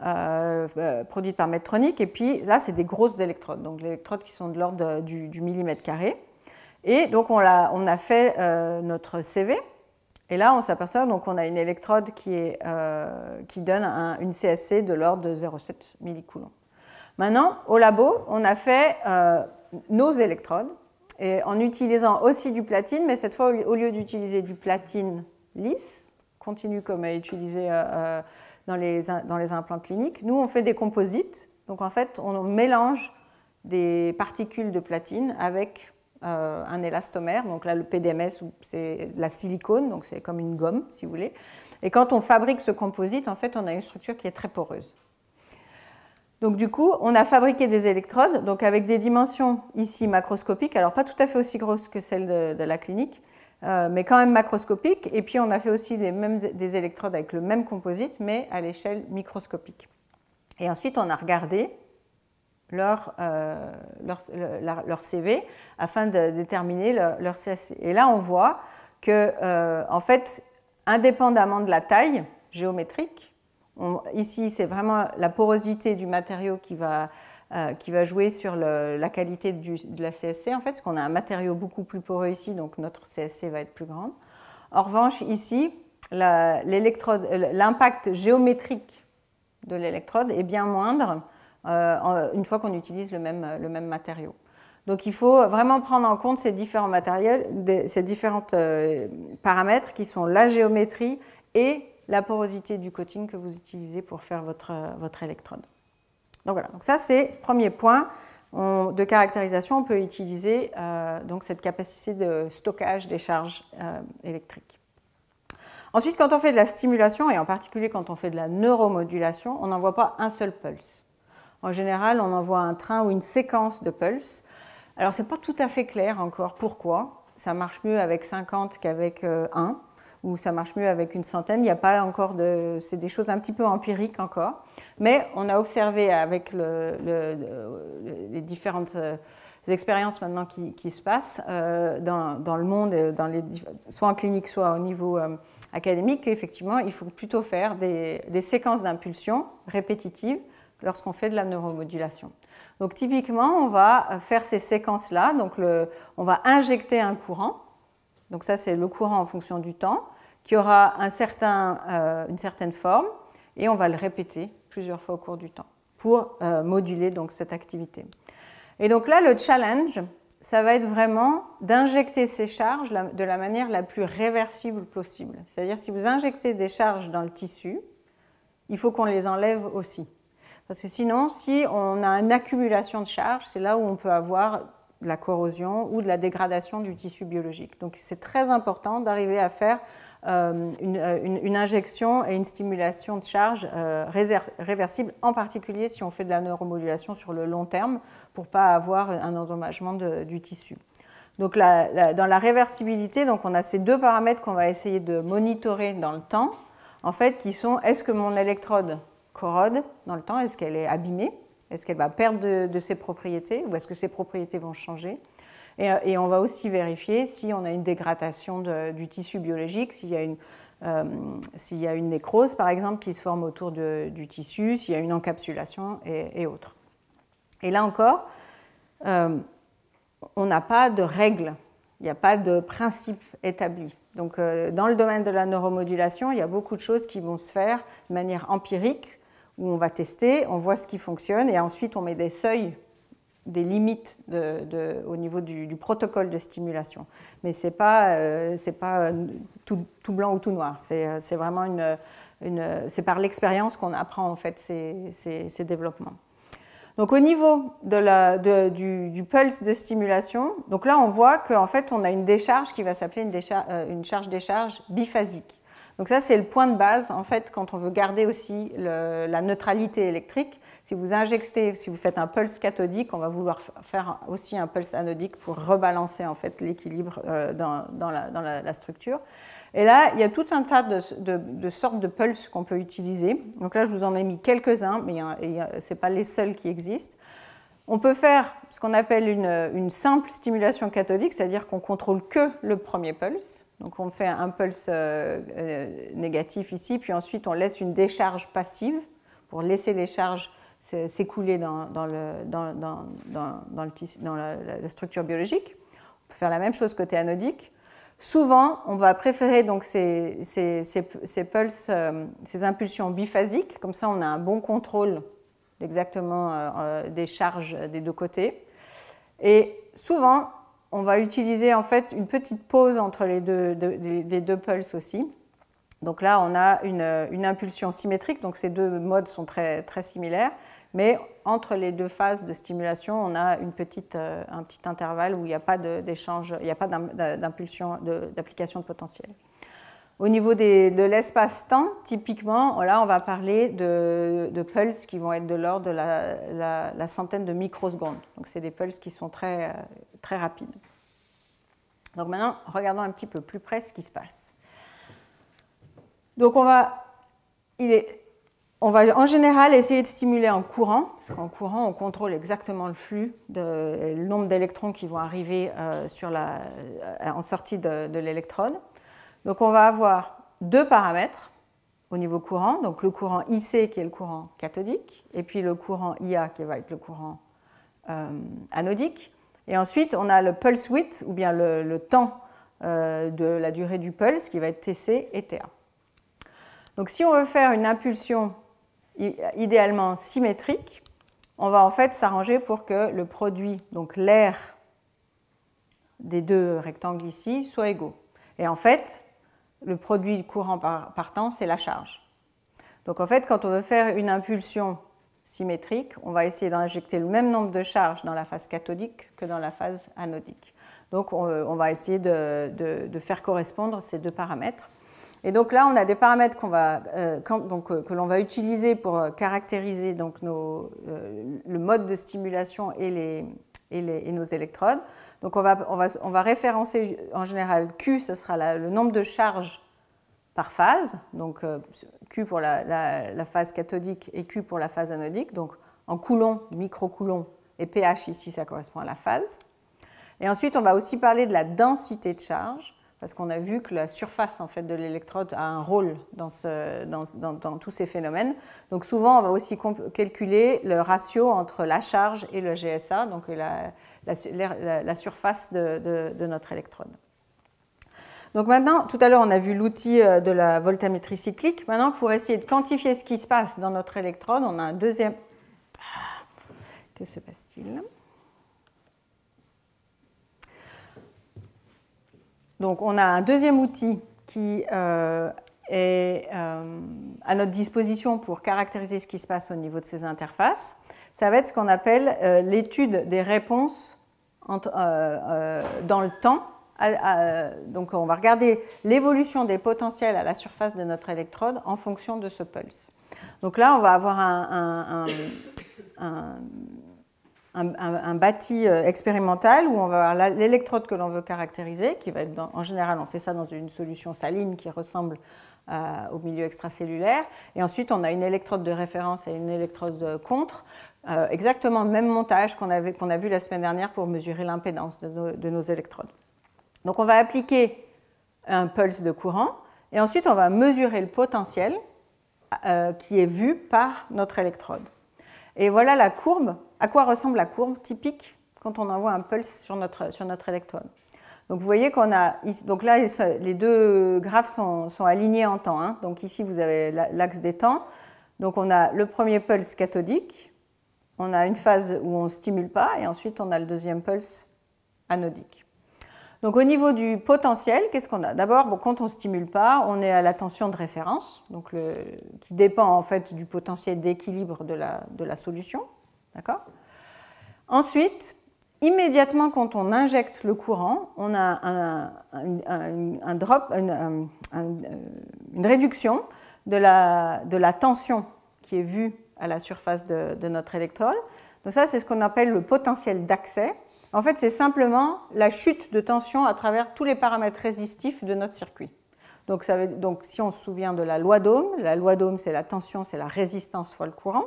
Speaker 1: Euh, produites par Medtronic. Et puis là, c'est des grosses électrodes, donc les électrodes qui sont de l'ordre du, millimètre carré. Et donc on a, on fait notre CV. Et là, on s'aperçoit qu'on a une électrode qui donne une CSC de l'ordre de 0,7 millicoulomb. Maintenant, au labo, on a fait nos électrodes et en utilisant aussi du platine, mais cette fois, au lieu d'utiliser du platine lisse, continue comme à utiliser dans les, dans les implants cliniques. Nous, on fait des composites. Donc, en fait, on mélange des particules de platine avec euh, un élastomère. Donc là, le PDMS, c'est la silicone, donc c'est comme une gomme, si vous voulez. Et quand on fabrique ce composite, en fait, on a une structure qui est très poreuse. Donc du coup, on a fabriqué des électrodes, donc avec des dimensions ici macroscopiques, alors pas tout à fait aussi grosses que celles de la clinique, euh, mais quand même macroscopique. Et puis on a fait aussi les mêmes, des électrodes avec le même composite, mais à l'échelle microscopique. Et ensuite, on a regardé leur, euh, leur, CV afin de déterminer leur, CSC. Et là, on voit que, euh, en fait, indépendamment de la taille géométrique, ici, c'est vraiment la porosité du matériau qui va euh, jouer sur la qualité de la CSC, en fait, parce qu'on a un matériau beaucoup plus poreux ici, donc notre CSC va être plus grande. En revanche, ici, l'impact géométrique de l'électrode est bien moindre euh, une fois qu'on utilise le même, matériau. Donc il faut vraiment prendre en compte ces différents matériels, ces différents euh, paramètres qui sont la géométrie et la porosité du coating que vous utilisez pour faire votre, votre électrode. Donc voilà, donc ça c'est premier point de caractérisation. On peut utiliser euh, donc cette capacité de stockage des charges euh, électriques. Ensuite, quand on fait de la stimulation, et en particulier quand on fait de la neuromodulation, on n'envoie pas un seul pulse. En général, on envoie un train ou une séquence de pulses. Alors, ce n'est pas tout à fait clair encore pourquoi. Ça marche mieux avec 50 qu'avec 1. Ou ça marche mieux avec une centaine. Il n'y a pas encore de. C'est des choses un petit peu empiriques encore. Mais on a observé avec le, les différentes euh, expériences maintenant qui, se passent euh, dans, le monde, dans les, soit en clinique, soit au niveau euh, académique, qu'effectivement, il faut plutôt faire des, des séquences d'impulsion répétitives lorsqu'on fait de la neuromodulation. Donc typiquement, on va faire ces séquences-là, donc on va injecter un courant donc ça, c'est le courant en fonction du temps, qui aura euh, une certaine forme, et on va le répéter plusieurs fois au cours du temps pour euh, moduler donc, cette activité. Et donc là, le challenge, ça va être vraiment d'injecter ces charges de la manière la plus réversible possible. C'est-à-dire si vous injectez des charges dans le tissu, il faut qu'on les enlève aussi. Parce que sinon, si on a une accumulation de charges, c'est là où on peut avoir de la corrosion ou de la dégradation du tissu biologique. Donc c'est très important d'arriver à faire euh, euh, une, injection et une stimulation de charge euh, réversible, en particulier si on fait de la neuromodulation sur le long terme pour ne pas avoir un endommagement du tissu. Donc dans la réversibilité, donc on a ces deux paramètres qu'on va essayer de monitorer dans le temps, en fait, qui sont est-ce que mon électrode corrode dans le temps, est-ce qu'elle est abîmée, est-ce qu'elle va perdre de ses propriétés ou est-ce que ses propriétés vont changer? Et, on va aussi vérifier si on a une dégradation du tissu biologique, s'il y a une, euh, s'il y a une nécrose, par exemple, qui se forme autour du tissu, s'il y a une encapsulation et, autres. Et là encore, euh, on n'a pas de règles, il n'y a pas de principe établi. Donc, euh, dans le domaine de la neuromodulation, il y a beaucoup de choses qui vont se faire de manière empirique, où on va tester, on voit ce qui fonctionne, et ensuite on met des seuils des limites au niveau du, protocole de stimulation. Mais ce n'est pas, euh, euh, tout, blanc ou tout noir. C'est euh, vraiment par l'expérience qu'on apprend en fait ces, développements. Donc au niveau du, pulse de stimulation, là on voit qu'en fait on a une décharge qui va s'appeler une, une charge-décharge biphasique. Donc ça, c'est le point de base, en fait, quand on veut garder aussi la neutralité électrique. Si vous injectez, si vous faites un pulse cathodique, on va vouloir faire aussi un pulse anodique pour rebalancer en fait l'équilibre euh, dans, la, structure. Et là, il y a tout un tas de, sortes de pulses qu'on peut utiliser. Donc là, je vous en ai mis quelques-uns, mais ce n'est pas les seuls qui existent. On peut faire ce qu'on appelle une, une simple stimulation cathodique, c'est-à-dire qu'on contrôle que le premier pulse. Donc on fait un pulse euh, euh, négatif ici, puis ensuite on laisse une décharge passive pour laisser les charges s'écouler dans, la, structure biologique. On peut faire la même chose côté anodique. Souvent, on va préférer donc ces, pulses, euh, ces impulsions biphasiques, comme ça on a un bon contrôle exactement des charges des deux côtés. Et souvent, on va utiliser en fait une petite pause entre les deux, deux pulses aussi. Donc là, on a une, impulsion symétrique, donc ces deux modes sont très, très similaires, mais entre les deux phases de stimulation, on a une petite, euh, un petit intervalle où il n'y a pas d'échange, il n'y a pas d'impulsion, d'application de, potentiel. Au niveau de l'espace-temps, typiquement, là, on va parler de, pulses qui vont être de l'ordre de la, centaine de microsecondes. Donc, c'est des pulses qui sont très, rapides. Donc maintenant, regardons un petit peu plus près ce qui se passe. Donc on va, en général essayer de stimuler en courant, parce qu'en courant, on contrôle exactement le flux, le nombre d'électrons qui vont arriver euh, la, en sortie de l'électrode. Donc on va avoir deux paramètres au niveau courant, donc le courant IC qui est le courant cathodique, et puis le courant IA qui va être le courant euh, anodique. Et ensuite, on a le pulse width, ou bien le, temps euh, de la durée du pulse, qui va être TC et TA. Donc si on veut faire une impulsion idéalement symétrique, on va en fait s'arranger pour que le produit, donc l'air des deux rectangles ici, soit égaux. Et en fait, le produit courant par, temps, c'est la charge. Donc en fait, quand on veut faire une impulsion symétrique, on va essayer d'injecter le même nombre de charges dans la phase cathodique que dans la phase anodique. Donc on, va essayer de, faire correspondre ces deux paramètres. Et donc là, on a des paramètres euh, euh, que l'on va utiliser pour euh, caractériser le mode de stimulation et, nos électrodes. Donc on va, référencer en général Q, ce sera le nombre de charges par phase, donc euh, Q pour la, phase cathodique et Q pour la phase anodique, donc en coulomb, micro-coulomb, et pH ici, ça correspond à la phase. Et ensuite, on va aussi parler de la densité de charge, parce qu'on a vu que la surface en fait, de l'électrode a un rôle dans, dans, tous ces phénomènes. Donc souvent, on va aussi calculer le ratio entre la charge et le GSA, donc la, la surface de, notre électrode. Donc maintenant, tout à l'heure, on a vu l'outil euh, de la voltamétrie cyclique. Maintenant, pour essayer de quantifier ce qui se passe dans notre électrode, on a un deuxième... Ah, que se passe-t-il? Donc on a un deuxième outil qui euh, est euh, à notre disposition pour caractériser ce qui se passe au niveau de ces interfaces. Ça va être ce qu'on appelle l'étude des réponses dans le temps. donc on va regarder l'évolution des potentiels à la surface de notre électrode en fonction de ce pulse. Donc là, on va avoir un, un, bâti euh, expérimental où on va avoir l'électrode que l'on veut caractériser, qui va être en général, on fait ça dans une solution saline qui ressemble euh, au milieu extracellulaire. Et ensuite, on a une électrode de référence et une électrode contre. Euh, exactement le même montage qu'on a vu la semaine dernière pour mesurer l'impédance de, nos électrodes. Donc on va appliquer un pulse de courant et ensuite on va mesurer le potentiel qui est vu par notre électrode. Et voilà la courbe à quoi ressemble la courbe typique quand on envoie un pulse sur notre électrode? Donc vous voyez qu'on a, donc là les deux graphes sont, alignés en temps. Hein. Donc ici vous avez l'axe des temps. Donc on a le premier pulse cathodique, on a une phase où on ne stimule pas, et ensuite on a le deuxième pulse anodique. Donc au niveau du potentiel, qu'est-ce qu'on a? D'abord, quand on ne stimule pas, on est à la tension de référence, donc qui dépend en fait du potentiel d'équilibre de la, de la solution. D'accord? Ensuite, immédiatement quand on injecte le courant, on a un, drop, une, réduction de la, tension qui est vue à la surface de, notre électrode. Donc ça, c'est ce qu'on appelle le potentiel d'accès. En fait, c'est simplement la chute de tension à travers tous les paramètres résistifs de notre circuit. Donc, donc si on se souvient de la loi d'Ohm, la loi d'Ohm, c'est la tension, c'est la résistance fois le courant.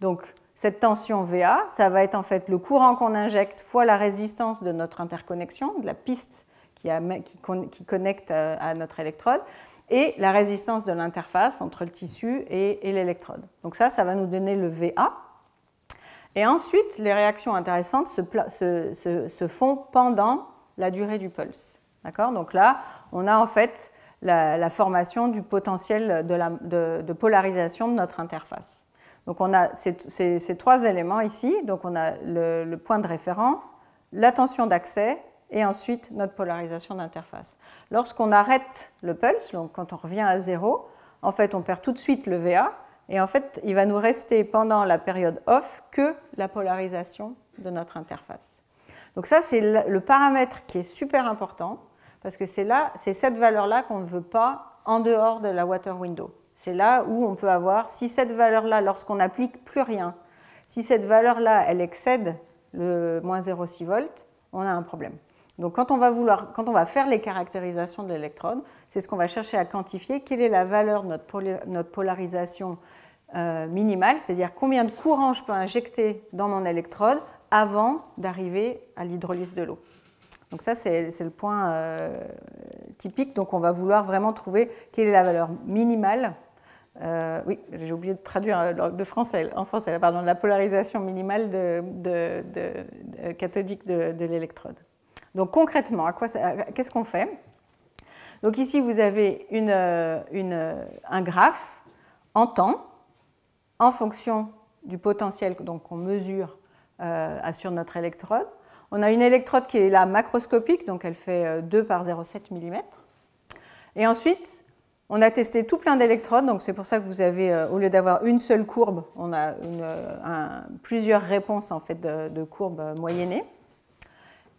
Speaker 1: Donc, cette tension VA, ça va être en fait le courant qu'on injecte fois la résistance de notre interconnexion, de la piste qui, connecte à, notre électrode, et la résistance de l'interface entre le tissu et, l'électrode. Donc ça, ça va nous donner le VA. Et ensuite, les réactions intéressantes se, font pendant la durée du pulse. D'accord? Donc là, on a en fait la, formation du potentiel de polarisation de notre interface. Donc on a ces, trois éléments ici. Donc on a le, point de référence, la tension d'accès et ensuite notre polarisation d'interface. Lorsqu'on arrête le pulse, donc quand on revient à zéro, en fait on perd tout de suite le VA et en fait il va nous rester pendant la période off que la polarisation de notre interface. Donc ça c'est le paramètre qui est super important parce que c'est là, c'est cette valeur-là qu'on ne veut pas en dehors de la water window. C'est là où on peut avoir, si cette valeur-là, lorsqu'on n'applique plus rien, si cette valeur-là, elle excède le moins 0,6 volts, on a un problème. Donc quand on va, vouloir, quand on va faire les caractérisations de l'électrode, c'est ce qu'on va chercher à quantifier, quelle est la valeur de notre, polarisation euh, minimale, c'est-à-dire combien de courant je peux injecter dans mon électrode avant d'arriver à l'hydrolyse de l'eau. Donc ça, c'est le point euh, typique. Donc on va vouloir vraiment trouver quelle est la valeur minimale euh, oui, j'ai oublié de traduire euh, de français, en français, la polarisation minimale de, cathodique de, l'électrode. Donc concrètement, qu'est-ce qu'on fait? Donc ici, vous avez un graphe en temps en fonction du potentiel qu'on mesure euh, sur notre électrode. On a une électrode qui est là macroscopique, donc elle fait 2 par 0,7 mm. Et ensuite, on a testé tout plein d'électrodes, donc c'est pour ça que vous avez, euh, au lieu d'avoir une seule courbe, on a euh, plusieurs réponses en fait de, courbes euh, moyennées.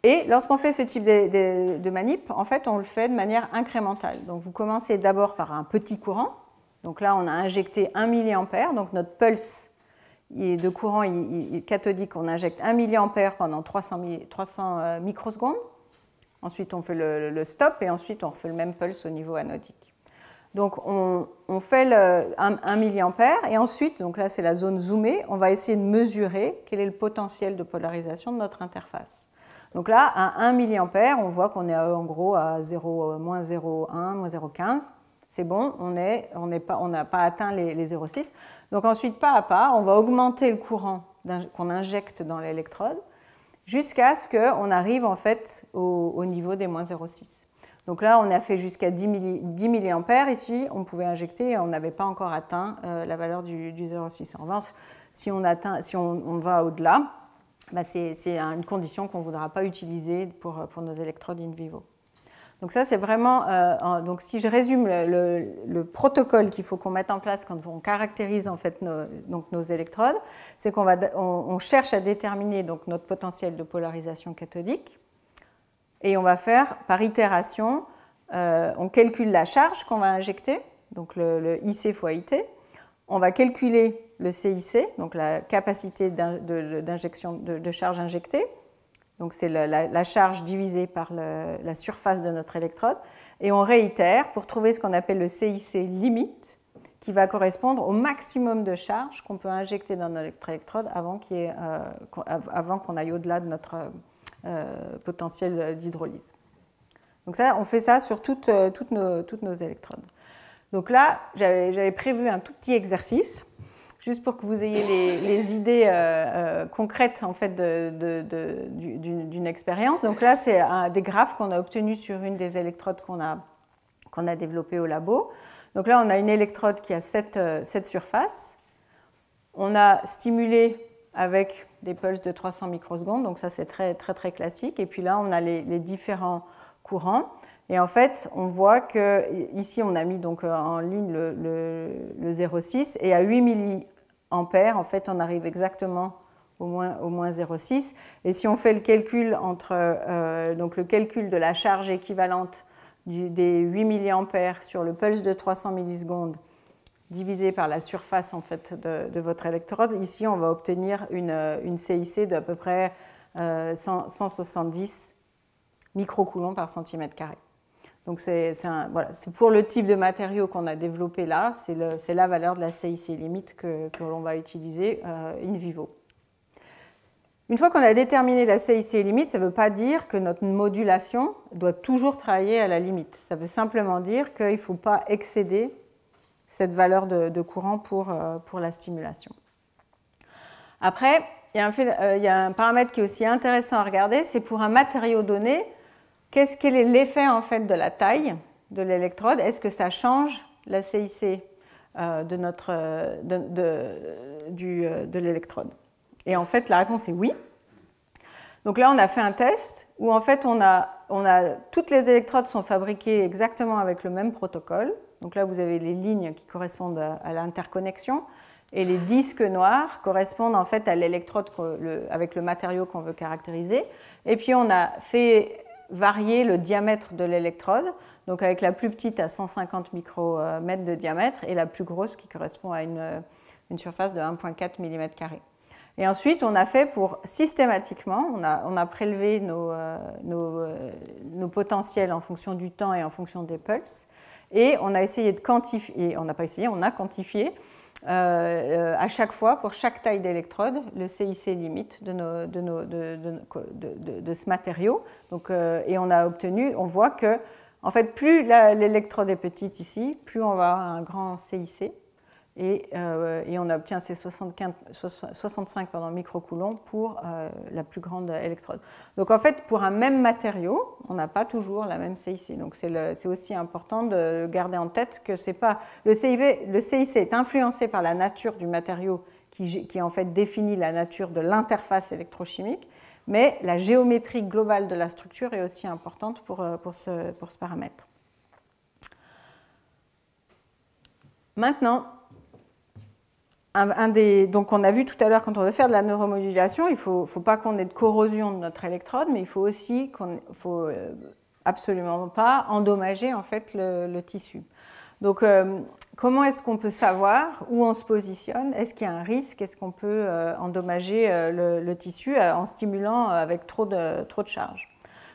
Speaker 1: Et lorsqu'on fait ce type de, manip, en fait, on le fait de manière incrémentale. Donc vous commencez d'abord par un petit courant. Donc là, on a injecté 1 mA, donc notre pulse de courant cathodique, on injecte 1 mA pendant 300, microsecondes. Ensuite, on fait le, le, stop et ensuite on refait le même pulse au niveau anodique. Donc on, fait le, 1, mA et ensuite, donc là c'est la zone zoomée, on va essayer de mesurer quel est le potentiel de polarisation de notre interface. Donc là, à 1 mA, on voit qu'on est en gros à 0, moins 0,1, moins 0,15. C'est bon, on n'a pas, atteint les, 0,6. Donc ensuite, pas à pas, on va augmenter le courant qu'on injecte dans l'électrode jusqu'à ce qu'on arrive en fait au, au niveau des moins 0,6. Donc là, on a fait jusqu'à 10, mA. Ici, on pouvait injecter on n'avait pas encore atteint euh, la valeur du, 0,6. En revanche, si on, atteint, si on, va au-delà, bah, c'est une condition qu'on ne voudra pas utiliser pour, nos électrodes in vivo. Donc ça, c'est vraiment... Euh, donc si je résume le, protocole qu'il faut qu'on mette en place quand on caractérise en fait nos, donc nos électrodes, c'est qu'on on, cherche à déterminer donc notre potentiel de polarisation cathodique et on va faire par itération, euh, on calcule la charge qu'on va injecter, donc le, IC fois IT. On va calculer le CIC, donc la capacité d'injection de charge injectée donc c'est la, charge divisée par la surface de notre électrode. Et on réitère pour trouver ce qu'on appelle le CIC limite, qui va correspondre au maximum de charge qu'on peut injecter dans notre électrode avant euh, qu'on aille au-delà de notre potentiel d'hydrolyse. Donc ça, on fait ça sur toutes, euh, toutes, nos, toutes nos électrodes. Donc là, j'avais prévu un tout petit exercice juste pour que vous ayez les, idées euh, euh, concrètes en fait d'une expérience. Donc là, c'est des graphes qu'on a obtenus sur une des électrodes qu'on a, a développées au labo. Donc là, on a une électrode qui a cette, euh, cette surface. On a stimulé avec des pulses de 300 microsecondes, donc ça c'est très, très très classique. Et puis là, on a les, différents courants. Et en fait, on voit que ici, on a mis donc en ligne le, le, le 0,6 et à 8 milli ampères, en fait, on arrive exactement au moins, au moins 0,6. Et si on fait le calcul entre euh, donc le calcul de la charge équivalente des 8 mA sur le pulse de 300 millisecondes divisé par la surface en fait de, votre électrode, ici on va obtenir une, une CIC d'à peu près 170 euh, microcoulombs par centimètre carré. Donc c'est voilà, pour le type de matériau qu'on a développé là, c'est la valeur de la CIC limite que, l'on va utiliser euh, in vivo. Une fois qu'on a déterminé la CIC limite, ça ne veut pas dire que notre modulation doit toujours travailler à la limite. Ça veut simplement dire qu'il ne faut pas excéder cette valeur de, courant pour, euh, pour, la stimulation. Après, il y, a un euh, il y, a un paramètre qui est aussi intéressant à regarder, c'est pour un matériau donné, Qu'est-ce quel est l'effet en fait de la taille de l'électrode? Est-ce que ça change la CIC euh, de, notre, euh, de, l'électrode? Et en fait, la réponse est oui. Donc là, on a fait un test où en fait, on a, on a, toutes les électrodes sont fabriquées exactement avec le même protocole. Donc là, vous avez les lignes qui correspondent à, l'interconnexion et les disques noirs correspondent en fait à l'électrode avec le matériau qu'on veut caractériser. Et puis on a fait varier le diamètre de l'électrode, donc avec la plus petite à 150 micromètres de diamètre et la plus grosse qui correspond à une, surface de 1,4 mm. Et ensuite, on a fait pour systématiquement, on a, on a prélevé nos, euh, euh, nos, potentiels en fonction du temps et en fonction des pulses, et on a essayé de quantifier, on n'a pas essayé, on a quantifié euh, à chaque fois, pour chaque taille d'électrode, le CIC limite de, de, ce matériau. Donc, euh, et on a obtenu, on voit que, en fait, plus l'électrode est petite ici, plus on va avoir un grand CIC. Euh, et, on obtient ces 65 microcoulombs pour euh, la plus grande électrode. Donc en fait, pour un même matériau, on n'a pas toujours la même CIC. Donc c'est aussi important de garder en tête que c'est pas le, CIC est influencé par la nature du matériau qui, en fait définit la nature de l'interface électrochimique, mais la géométrie globale de la structure est aussi importante pour, euh, ce paramètre. Maintenant, donc on a vu tout à l'heure quand on veut faire de la neuromodulation, il ne faut, pas qu'on ait de corrosion de notre électrode, mais il faut aussi qu'on faut euh, absolument pas endommager en fait le, tissu. Donc euh, comment est-ce qu'on peut savoir où on se positionne? Est-ce qu'il y a un risque? Est-ce qu'on peut euh, endommager le, tissu en stimulant avec trop de, trop de charge?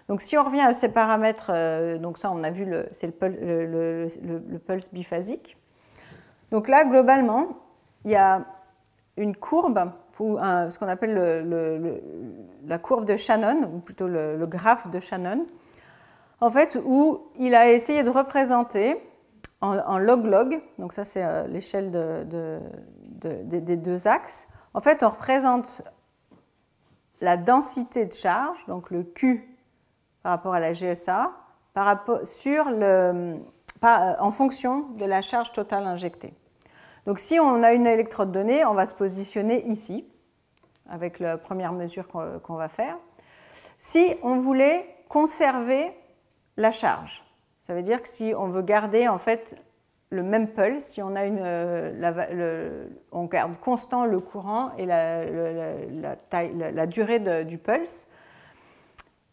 Speaker 1: Donc si on revient à ces paramètres, donc ça on a vu, c'est le, le, pulse biphasique. Donc là, globalement, il y a une courbe, ce qu'on appelle la courbe de Shannon, ou plutôt le, graphe de Shannon, en fait, où il a essayé de représenter en log-log, donc ça c'est euh, l'échelle des deux axes, en fait on représente la densité de charge, donc le Q par rapport à la GSA, sur le, en fonction de la charge totale injectée. Donc si on a une électrode donnée, on va se positionner ici, avec la première mesure qu'on va faire. Si on voulait conserver la charge. Ça veut dire que si on veut garder en fait le même pulse, si on, euh, garde constant le courant et la durée du pulse,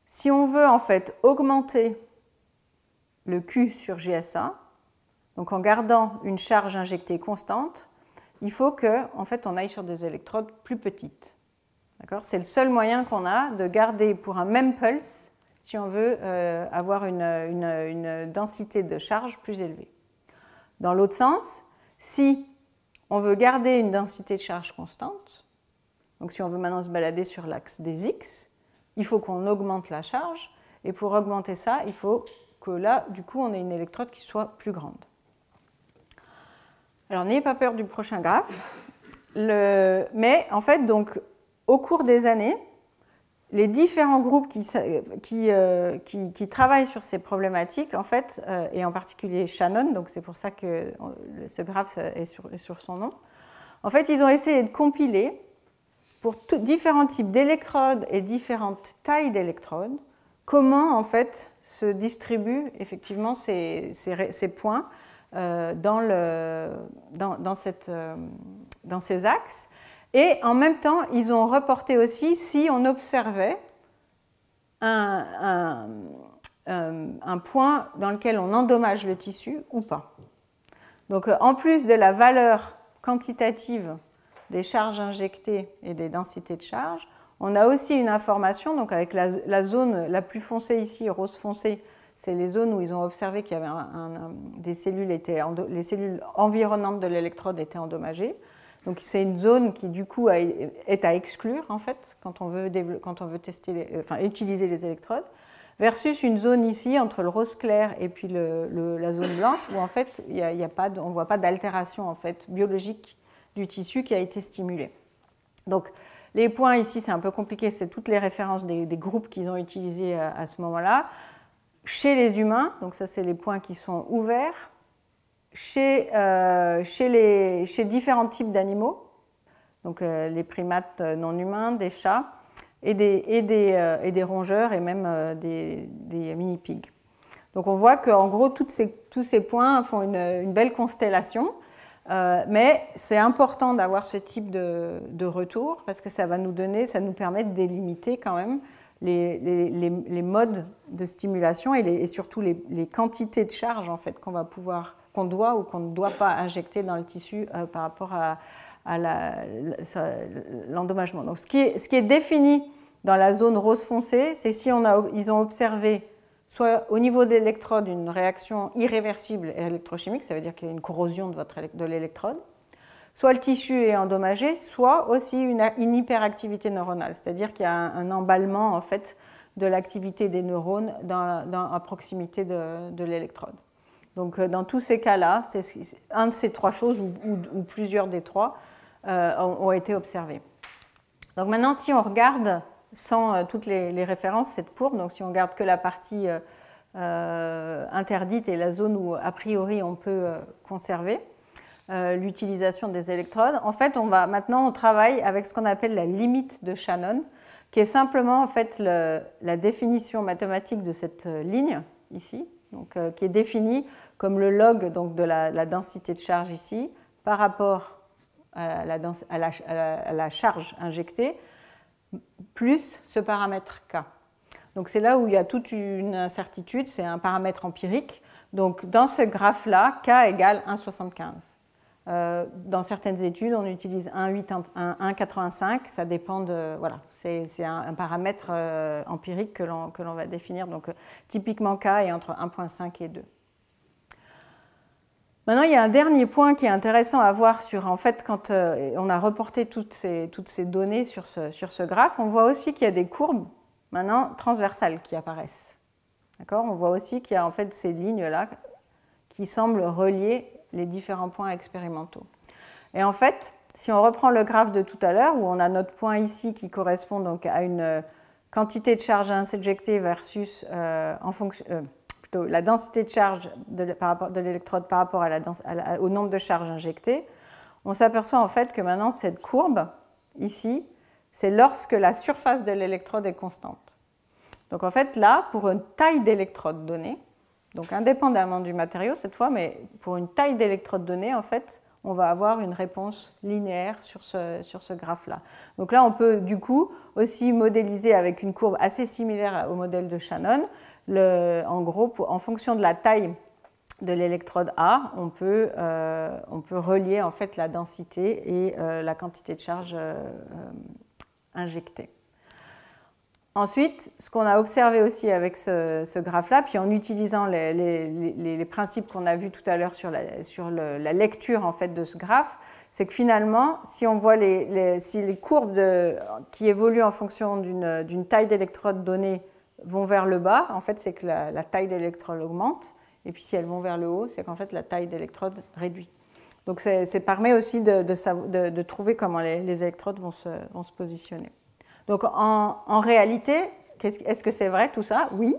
Speaker 1: si on veut en fait augmenter le Q sur GSA, donc en gardant une charge injectée constante, il faut que en fait, on aille sur des électrodes plus petites. C'est le seul moyen qu'on a de garder pour un même pulse si on veut euh, avoir une, densité de charge plus élevée. Dans l'autre sens, si on veut garder une densité de charge constante, donc si on veut maintenant se balader sur l'axe des X, il faut qu'on augmente la charge, et pour augmenter ça, il faut que là, du coup, on ait une électrode qui soit plus grande. Alors, n'ayez pas peur du prochain graphe, mais en fait, donc, au cours des années, les différents groupes qui, euh, travaillent sur ces problématiques, en fait, euh, et en particulier Shannon, donc c'est pour ça que ce graphe est sur, son nom, en fait, ils ont essayé de compiler pour différents types d'électrodes et différentes tailles d'électrodes, comment en fait se distribuent effectivement ces, points euh, dans, le, dans, ces axes et en même temps, ils ont reporté aussi si on observait un, point dans lequel on endommage le tissu ou pas. Donc en plus de la valeur quantitative des charges injectées et des densités de charge, on a aussi une information, donc avec la, zone la plus foncée ici, rose foncé, c'est les zones où ils ont observé qu'il y avait des cellules, étaient, les cellules environnantes de l'électrode étaient endommagées. Donc c'est une zone qui du coup est à exclure en fait quand on veut, quand on veut tester euh, enfin, utiliser les électrodes, versus une zone ici entre le rose clair et puis la zone blanche où en fait il y a, pas, on ne voit pas d'altération en fait biologique du tissu qui a été stimulé. Donc les points ici c'est un peu compliqué, c'est toutes les références des, groupes qu'ils ont utilisés à, à ce moment-là. Chez les humains, donc ça c'est les points qui sont ouverts, chez, euh, les, différents types d'animaux, donc euh, les primates euh, non humains, des chats, et des, rongeurs et même des, mini-pigs. Donc on voit qu'en gros, tous ces points font une, une belle constellation. mais c'est important d'avoir ce type de, de, retour parce que ça va nous donner, ça nous permet de délimiter quand même les, modes de stimulation et, surtout les, quantités de charge en fait qu'on va pouvoir qu'on doit ou qu'on ne doit pas injecter dans le tissu euh, par rapport à, l'endommagement. Donc ce qui, est, ce qui, est, défini dans la zone rose foncé, c'est si on a, ils ont observé soit au niveau de l'électrode une réaction irréversible électrochimique, ça veut dire qu'il y a une corrosion de, votre, de l'électrode, soit le tissu est endommagé, soit aussi une, hyperactivité neuronale, c'est-à-dire qu'il y a un, emballement en fait de l'activité des neurones à proximité de, de l'électrode. Donc euh, dans tous ces cas-là, un de ces trois choses ou, plusieurs des trois euh, ont, été observés. Donc maintenant, si on regarde sans euh, toutes les, références, cette courbe, donc si on regarde que la partie interdite et la zone où a priori on peut conserver l'utilisation des électrodes, en fait, on va maintenant on travaille avec ce qu'on appelle la limite de Shannon, qui est simplement en fait la définition mathématique de cette ligne ici, donc, qui est définie comme le log donc, de la, densité de charge ici par rapport à la, à la, charge injectée, plus ce paramètre K. Donc c'est là où il y a toute une incertitude, c'est un paramètre empirique. Donc dans ce graphe-là, K égale 1,75. Euh, dans certaines études, on utilise 1,85, ça dépend de... Voilà, c'est un, paramètre euh, empirique que l'on va définir. Donc typiquement K est entre 1,5 et 2. Maintenant, il y a un dernier point qui est intéressant à voir sur, en fait, quand euh, on a reporté toutes ces, toutes ces données sur ce, sur ce, graphe, on voit aussi qu'il y a des courbes maintenant transversales qui apparaissent. D'accord? On voit aussi qu'il y a en fait ces lignes-là qui semblent relier les différents points expérimentaux. Et en fait, si on reprend le graphe de tout à l'heure, où on a notre point ici qui correspond donc à une quantité de charge injectée versus euh, euh, la densité de charge de, de l'électrode par rapport au nombre de charges injectées, on s'aperçoit en fait que maintenant cette courbe, ici, c'est lorsque la surface de l'électrode est constante. Donc en fait, là, pour une taille d'électrode donnée, donc indépendamment du matériau cette fois, mais pour une taille d'électrode donnée, en fait, on va avoir une réponse linéaire sur ce, graphe-là. Donc là, on peut du coup aussi modéliser avec une courbe assez similaire au modèle de Shannon. En gros, en fonction de la taille de l'électrode A, on peut, euh, relier en fait la densité et euh, la quantité de charge euh, injectée. Ensuite, ce qu'on a observé aussi avec ce, graphe-là, puis en utilisant les, principes qu'on a vus tout à l'heure sur, la, lecture en fait de ce graphe, c'est que finalement, si on voit les, si les courbes qui évoluent en fonction d'une taille d'électrode donnée vont vers le bas, en fait, c'est que la, taille d'électrode augmente, et puis si elles vont vers le haut, c'est qu'en fait la taille d'électrode réduit. Donc, ça permet aussi de, trouver comment les, électrodes vont se positionner. Donc en, réalité, est-ce que c'est vrai tout ça? Oui.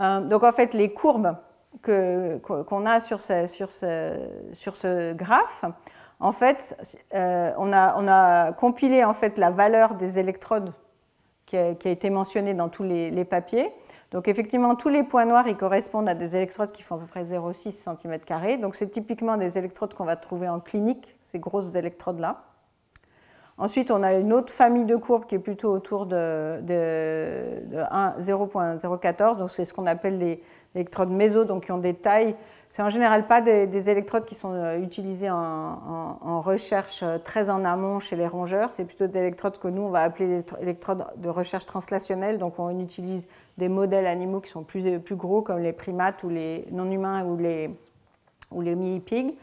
Speaker 1: Euh, donc en fait, les courbes qu'on a sur ce, graphe, en fait, euh, on, a, compilé en fait la valeur des électrodes qui a, été mentionnée dans tous les, papiers. Donc effectivement, tous les points noirs, ils correspondent à des électrodes qui font à peu près 0,6 cm. Donc c'est typiquement des électrodes qu'on va trouver en clinique, ces grosses électrodes-là. Ensuite, on a une autre famille de courbes qui est plutôt autour de, 0.014, donc c'est ce qu'on appelle les électrodes méso, donc qui ont des tailles. C'est en général pas des, électrodes qui sont euh, utilisées en, recherche euh, très en amont chez les rongeurs, c'est plutôt des électrodes que nous on va appeler les électrodes de recherche translationnelle, donc on utilise des modèles animaux qui sont plus, plus gros comme les primates ou les non-humains ou les, ou les mini-pigs.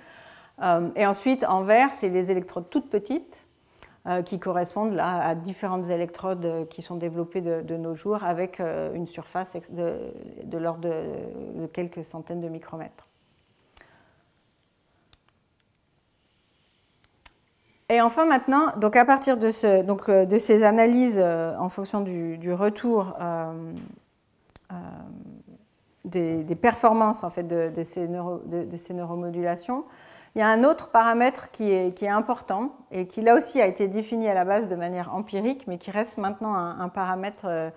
Speaker 1: Euh, et ensuite, en vert, c'est les électrodes toutes petites euh, qui correspondent là à différentes électrodes euh, qui sont développées de, nos jours avec euh, une surface de, l'ordre de, quelques centaines de micromètres. Et enfin maintenant, donc à partir de, ce, donc, de ces analyses en fonction du, retour des, performances en fait, de, ces de, ces neuromodulations, il y a un autre paramètre qui est, important et qui là aussi a été défini à la base de manière empirique, mais qui reste maintenant un, paramètre euh,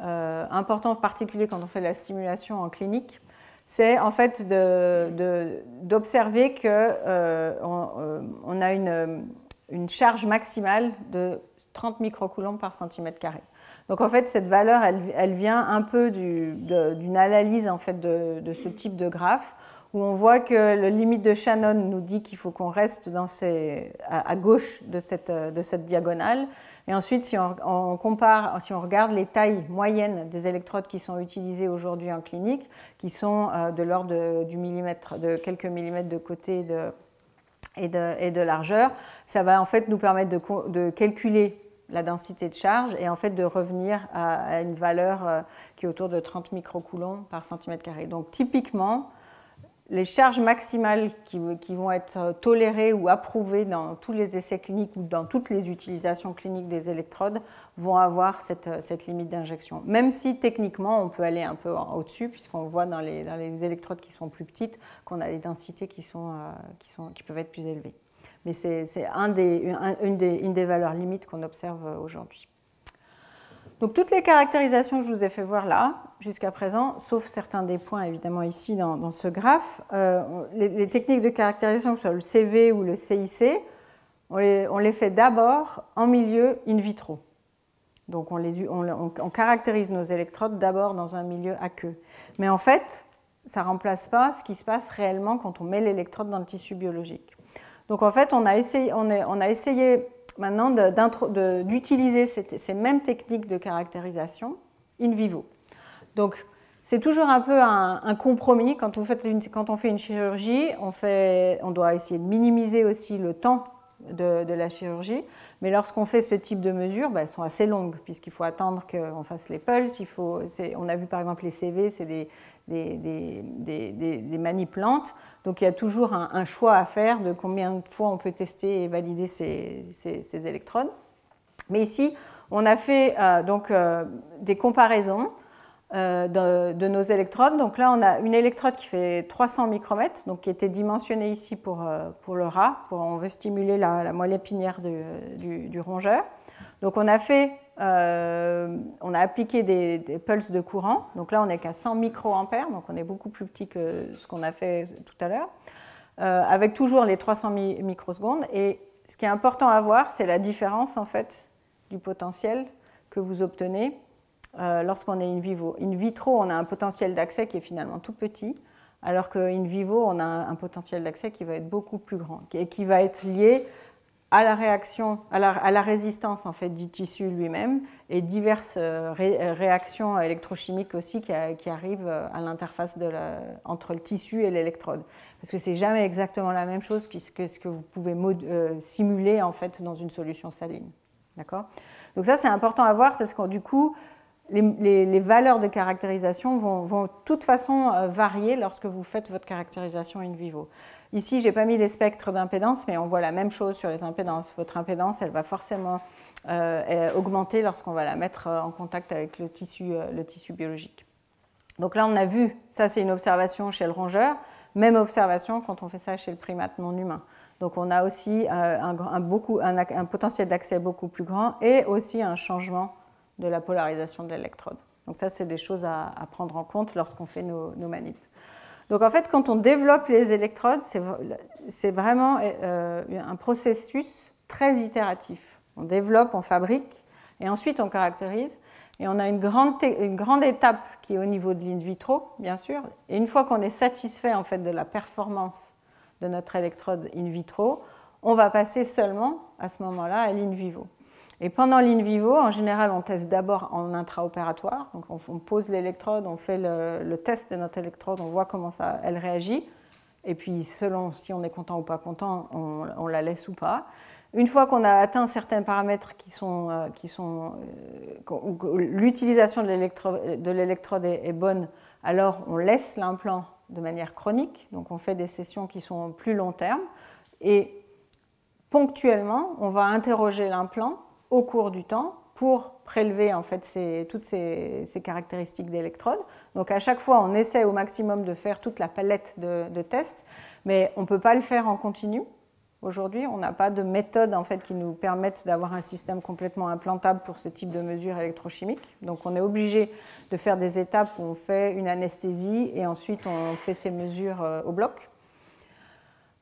Speaker 1: euh, important, en particulier quand on fait la stimulation en clinique. C'est en fait d'observer qu'on euh, on a une, charge maximale de 30 microcoulombs par centimètre carré. Donc en fait, cette valeur, elle, elle vient un peu d'une analyse en fait de, de, ce type de graphe où on voit que le limite de Shannon nous dit qu'il faut qu'on reste à, gauche de cette, diagonale. Et ensuite, si on, compare, si on regarde les tailles moyennes des électrodes qui sont utilisées aujourd'hui en clinique, qui sont euh, de l'ordre du millimètre, de quelques millimètres de côté et, de, largeur, ça va en fait nous permettre de, de, calculer la densité de charge et en fait de revenir à, une valeur euh, qui est autour de 30 microcoulombs par centimètre carré. Donc typiquement, les charges maximales qui, vont être tolérées ou approuvées dans tous les essais cliniques ou dans toutes les utilisations cliniques des électrodes vont avoir cette, limite d'injection. Même si techniquement on peut aller un peu au-dessus, puisqu'on voit dans les, électrodes qui sont plus petites qu'on a des densités qui, euh, qui, peuvent être plus élevées. Mais c'est une des valeurs limites qu'on observe aujourd'hui. Donc toutes les caractérisations que je vous ai fait voir là, jusqu'à présent, sauf certains des points évidemment ici dans, ce graphe, euh, les, techniques de caractérisation, que ce soit le CV ou le CIC, on les, fait d'abord en milieu in vitro. Donc on, les, on, caractérise nos électrodes d'abord dans un milieu aqueux. Mais en fait, ça ne remplace pas ce qui se passe réellement quand on met l'électrode dans le tissu biologique. Donc en fait, on a essayé, on a essayé maintenant d'utiliser ces mêmes techniques de caractérisation in vivo. Donc, c'est toujours un peu un, compromis. Quand on, fait une, chirurgie, on, doit essayer de minimiser aussi le temps de, la chirurgie. Mais lorsqu'on fait ce type de mesures, ben, elles sont assez longues, puisqu'il faut attendre qu'on fasse les pulses. On a vu par exemple les CV, c'est des, des, des, manipulantes. Donc il y a toujours un, choix à faire de combien de fois on peut tester et valider ces, électrodes. Mais ici, on a fait euh, donc, euh, des comparaisons euh, de, nos électrodes. Donc là, on a une électrode qui fait 300 micromètres, donc qui était dimensionnée ici pour, le rat. Pour, on veut stimuler la, moelle épinière du, rongeur. Donc on a fait euh, on a appliqué des, pulses de courant. Donc là, on n'est qu'à 100 microampères, donc on est beaucoup plus petit que ce qu'on a fait tout à l'heure, euh, avec toujours les 300 microsecondes. Et ce qui est important à voir, c'est la différence en fait du potentiel que vous obtenez euh, lorsqu'on est in vivo. In vitro, on a un potentiel d'accès qui est finalement tout petit, alors qu'in vivo, on a un potentiel d'accès qui va être beaucoup plus grand et qui va être lié à la réaction, à la, résistance en fait du tissu lui-même et diverses euh, réactions électrochimiques aussi qui, arrivent euh, à l'interface entre le tissu et l'électrode. Parce que c'est jamais exactement la même chose que ce que vous pouvez euh, simuler en fait dans une solution saline. D'accord? Donc ça c'est important à voir parce que du coup les, valeurs de caractérisation vont de toute façon varier lorsque vous faites votre caractérisation in vivo. Ici, je n'ai pas mis les spectres d'impédance, mais on voit la même chose sur les impédances. Votre impédance, elle va forcément euh, augmenter lorsqu'on va la mettre euh, en contact avec le tissu, euh, le tissu biologique. Donc là, on a vu, ça c'est une observation chez le rongeur, même observation quand on fait ça chez le primate non humain. Donc on a aussi un, beaucoup, un, potentiel d'accès beaucoup plus grand et aussi un changement de la polarisation de l'électrode. Donc ça, c'est des choses à, prendre en compte lorsqu'on fait nos, nos. Donc en fait, quand on développe les électrodes, c'est vraiment euh, un processus très itératif. On développe, on fabrique, et ensuite on caractérise. Et on a une grande, une grande étape qui est au niveau de l'in vitro, bien sûr. Et une fois qu'on est satisfait en fait de la performance de notre électrode in vitro, on va passer seulement à ce moment-là à l'in vivo. Et pendant l'in vivo, en général, on teste d'abord en intraopératoire. Donc on, pose l'électrode, on fait le, test de notre électrode, on voit comment ça, elle réagit. Et puis selon si on est content ou pas content, on, la laisse ou pas. Une fois qu'on a atteint certains paramètres qui sont, euh, qui sont euh, l'utilisation de l'électrode est, est bonne, alors on laisse l'implant de manière chronique. Donc on fait des sessions qui sont plus long terme. Et ponctuellement, on va interroger l'implant au cours du temps pour prélever en fait toutes ces, caractéristiques d'électrodes. Donc à chaque fois, on essaie au maximum de faire toute la palette de, tests, mais on ne peut pas le faire en continu. Aujourd'hui, on n'a pas de méthode en fait qui nous permette d'avoir un système complètement implantable pour ce type de mesures électrochimiques. Donc on est obligé de faire des étapes où on fait une anesthésie et ensuite on fait ces mesures euh, au bloc.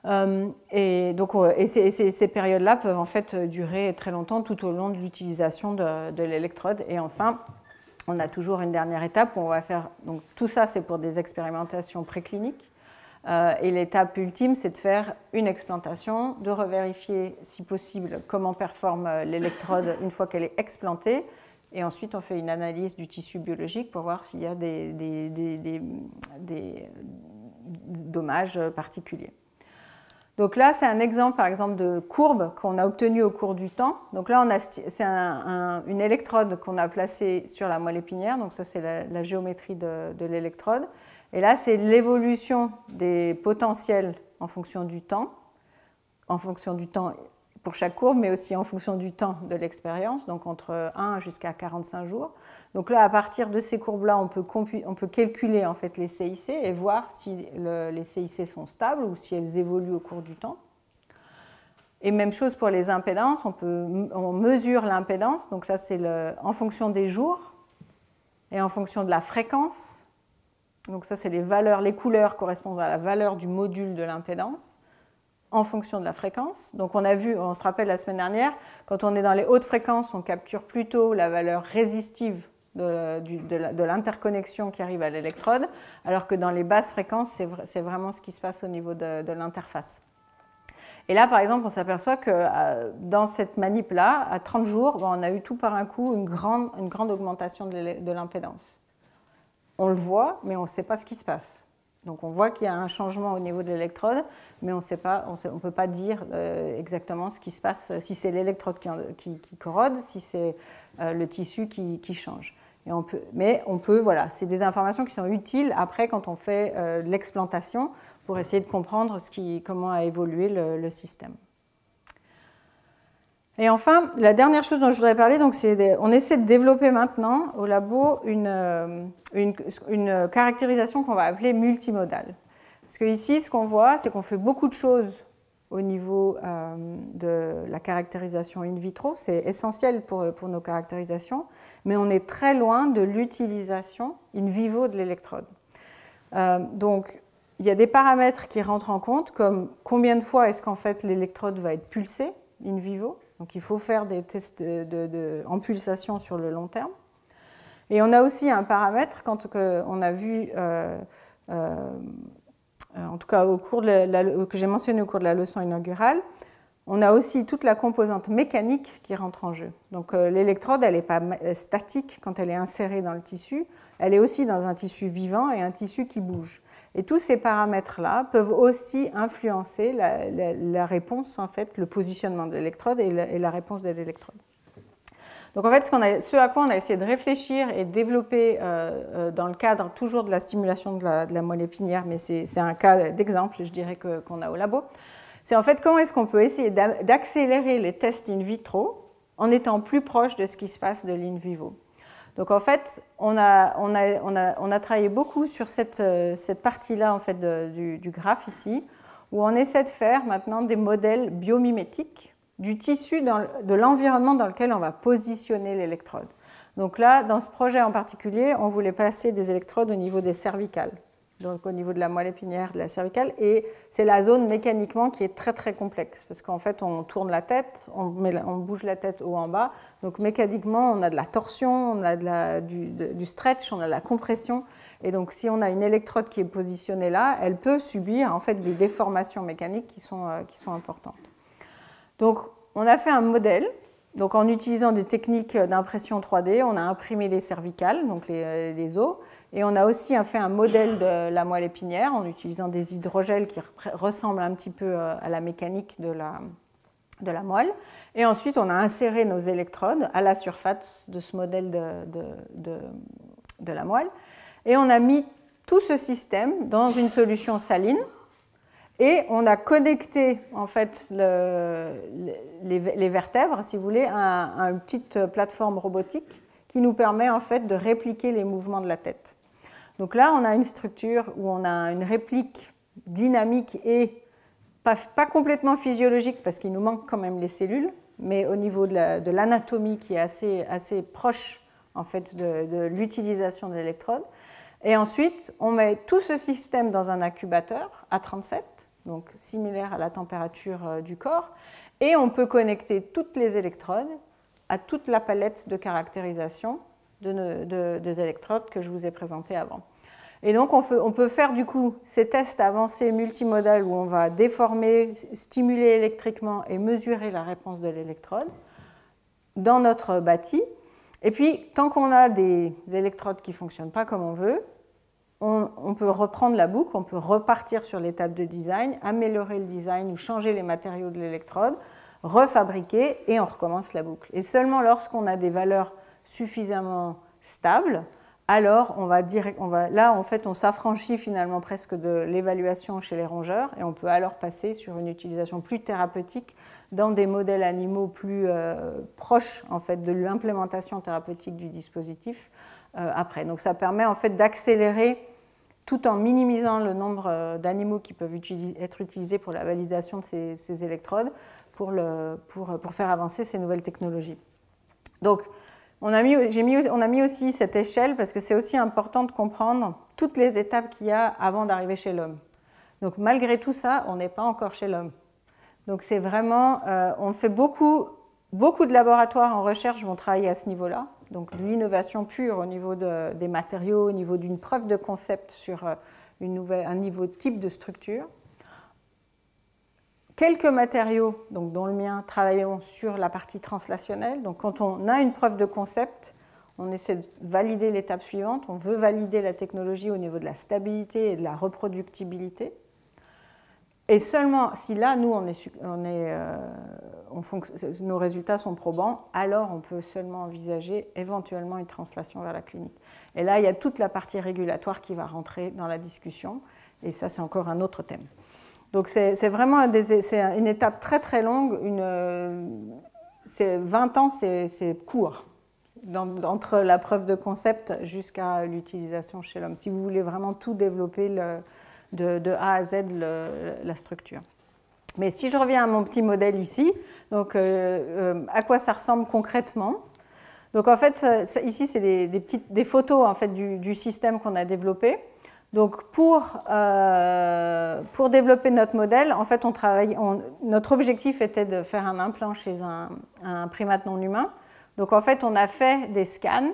Speaker 1: Euh, et donc, ces, périodes-là peuvent en fait durer très longtemps tout au long de l'utilisation de, l'électrode. Et enfin, on a toujours une dernière étape où on va faire. Donc, tout ça, c'est pour des expérimentations précliniques. Euh, et l'étape ultime, c'est de faire une explantation, de revérifier, si possible, comment performe l'électrode une fois qu'elle est explantée. Et ensuite, on fait une analyse du tissu biologique pour voir s'il y a des, des dommages particuliers. Donc là, c'est un exemple, par exemple, de courbe qu'on a obtenue au cours du temps. Donc là, c'est une électrode qu'on a placée sur la moelle épinière. Donc ça, c'est la, géométrie de, de l'électrode. Et là, c'est l'évolution des potentiels en fonction du temps, en fonction du temps pour chaque courbe, mais aussi en fonction du temps de l'expérience, donc entre 1 jusqu'à 45 jours. Donc là, à partir de ces courbes-là, on peut, calculer en fait les CIC et voir si les CIC sont stables ou si elles évoluent au cours du temps. Et même chose pour les impédances, on mesure l'impédance, donc là c'est en fonction des jours et en fonction de la fréquence. Donc ça c'est les valeurs, les couleurs correspondent à la valeur du module de l'impédance en fonction de la fréquence. Donc on a vu, on se rappelle la semaine dernière, quand on est dans les hautes fréquences, on capture plutôt la valeur résistive de, l'interconnexion qui arrive à l'électrode, alors que dans les basses fréquences, c'est vraiment ce qui se passe au niveau de, l'interface. Et là, par exemple, on s'aperçoit que euh, dans cette manip-là, à 30 jours, on a eu tout par un coup une grande, une grande augmentation de l'impédance. On le voit, mais on ne sait pas ce qui se passe. Donc on voit qu'il y a un changement au niveau de l'électrode, mais on ne peut pas dire euh, exactement ce qui se passe, si c'est l'électrode qui, corrode, si c'est euh, le tissu qui, change. mais on peut, voilà, c'est des informations qui sont utiles après quand on fait euh, l'explantation pour essayer de comprendre comment a évolué le système. Et enfin, la dernière chose dont je voudrais parler, c'est on essaie de développer maintenant au labo une, euh, une, caractérisation qu'on va appeler multimodale. Parce que ici, ce qu'on voit, c'est qu'on fait beaucoup de choses au niveau de la caractérisation in vitro. C'est essentiel pour, pour, nos caractérisations, mais on est très loin de l'utilisation in vivo de l'électrode. donc, il y a des paramètres qui rentrent en compte, comme combien de fois est-ce qu'en fait l'électrode va être pulsée in vivo. Donc il faut faire des tests en pulsation sur le long terme. Et on a aussi un paramètre, quand on a vu, euh, euh, en tout cas au cours que j'ai mentionné au cours de la leçon inaugurale, on a aussi toute la composante mécanique qui rentre en jeu. Donc euh, l'électrode, elle n'est pas statique quand elle est insérée dans le tissu, elle est aussi dans un tissu vivant et un tissu qui bouge. Et tous ces paramètres-là peuvent aussi influencer la, réponse, en fait, le positionnement de l'électrode et, la réponse de l'électrode. Donc en fait, ce, à quoi on a essayé de réfléchir et développer euh, euh, dans le cadre toujours de la stimulation de la, moelle épinière, mais c'est un cas d'exemple, je dirais, qu'on a au labo, c'est en fait comment est-ce qu'on peut essayer d'accélérer les tests in vitro en étant plus proche de ce qui se passe de l'in vivo. Donc en fait, on a, travaillé beaucoup sur cette, euh, partie-là en fait, du, graphe ici, où on essaie de faire maintenant des modèles biomimétiques du tissu de l'environnement dans lequel on va positionner l'électrode. Donc là, dans ce projet en particulier, on voulait passer des électrodes au niveau des cervicales donc au niveau de la moelle épinière, de la cervicale, et c'est la zone mécaniquement qui est très très complexe, parce qu'en fait on tourne la tête, on, bouge la tête haut en bas, donc mécaniquement on a de la torsion, on a du, stretch, on a de la compression, et donc si on a une électrode qui est positionnée là, elle peut subir en fait des déformations mécaniques qui sont, euh, importantes. Donc on a fait un modèle. Donc en utilisant des techniques d'impression 3D, on a imprimé les cervicales, donc les, euh, les, os, et on a aussi fait un modèle de la moelle épinière en utilisant des hydrogels qui ressemblent un petit peu euh, à la mécanique de la, de la moelle. Et ensuite, on a inséré nos électrodes à la surface de ce modèle de, de, de, la moelle. Et on a mis tout ce système dans une solution saline. Et on a connecté en fait le, les, les, vertèbres, si vous voulez, à, à, une petite plateforme robotique qui nous permet en fait de répliquer les mouvements de la tête. Donc là, on a une structure où on a une réplique dynamique et pas, complètement physiologique parce qu'il nous manque quand même les cellules, mais au niveau de l'anatomie qui est assez, proche en fait de, l'utilisation de l'électrode. Et ensuite, on met tout ce système dans un incubateur à 37, donc similaire à la température euh, du corps, et on peut connecter toutes les électrodes à toute la palette de caractérisation de, deux électrodes que je vous ai présentées avant. Et donc, on, peut faire du coup ces tests avancés multimodales où on va déformer, stimuler électriquement et mesurer la réponse de l'électrode dans notre bâti. Et puis, tant qu'on a des électrodes qui ne fonctionnent pas comme on veut, on, on, peut reprendre la boucle, on peut repartir sur l'étape de design, améliorer le design ou changer les matériaux de l'électrode, refabriquer et on recommence la boucle. Et seulement lorsqu'on a des valeurs suffisamment stable, alors on va dire, là en fait on s'affranchit finalement presque de l'évaluation chez les rongeurs et on peut alors passer sur une utilisation plus thérapeutique dans des modèles animaux plus euh, proches en fait de l'implémentation thérapeutique du dispositif euh, après. Donc ça permet en fait d'accélérer tout en minimisant le nombre euh, d'animaux qui peuvent être utilisés pour la validation de ces, électrodes pour, le, pour, pour faire avancer ces nouvelles technologies. Donc, on a, mis, aussi cette échelle parce que c'est aussi important de comprendre toutes les étapes qu'il y a avant d'arriver chez l'homme. Donc malgré tout ça, on n'est pas encore chez l'homme. Donc c'est vraiment, euh, on fait beaucoup, beaucoup de laboratoires en recherche vont travailler à ce niveau-là. Donc l'innovation pure au niveau des matériaux, au niveau d'une preuve de concept sur euh, un niveau type de structure. Quelques matériaux, donc dont le mien, travaillons sur la partie translationnelle. Donc quand on a une preuve de concept, on essaie de valider l'étape suivante. On veut valider la technologie au niveau de la stabilité et de la reproductibilité. Et seulement si là, nous, euh, nos résultats sont probants, alors on peut seulement envisager éventuellement une translation vers la clinique. Et là, il y a toute la partie régulatoire qui va rentrer dans la discussion. Et ça, c'est encore un autre thème. Donc c'est vraiment une étape très très longue. Une, 20 ans, c'est court, entre la preuve de concept jusqu'à l'utilisation chez l'homme, si vous voulez vraiment tout développer de, A à Z la structure. Mais si je reviens à mon petit modèle ici, donc à quoi ça ressemble concrètement? Donc en fait, ici c'est des photos en fait du, système qu'on a développé. Donc pour, pour développer notre modèle, en fait, on travaille, notre objectif était de faire un implant chez un, primate non humain. Donc en fait, on a fait des scans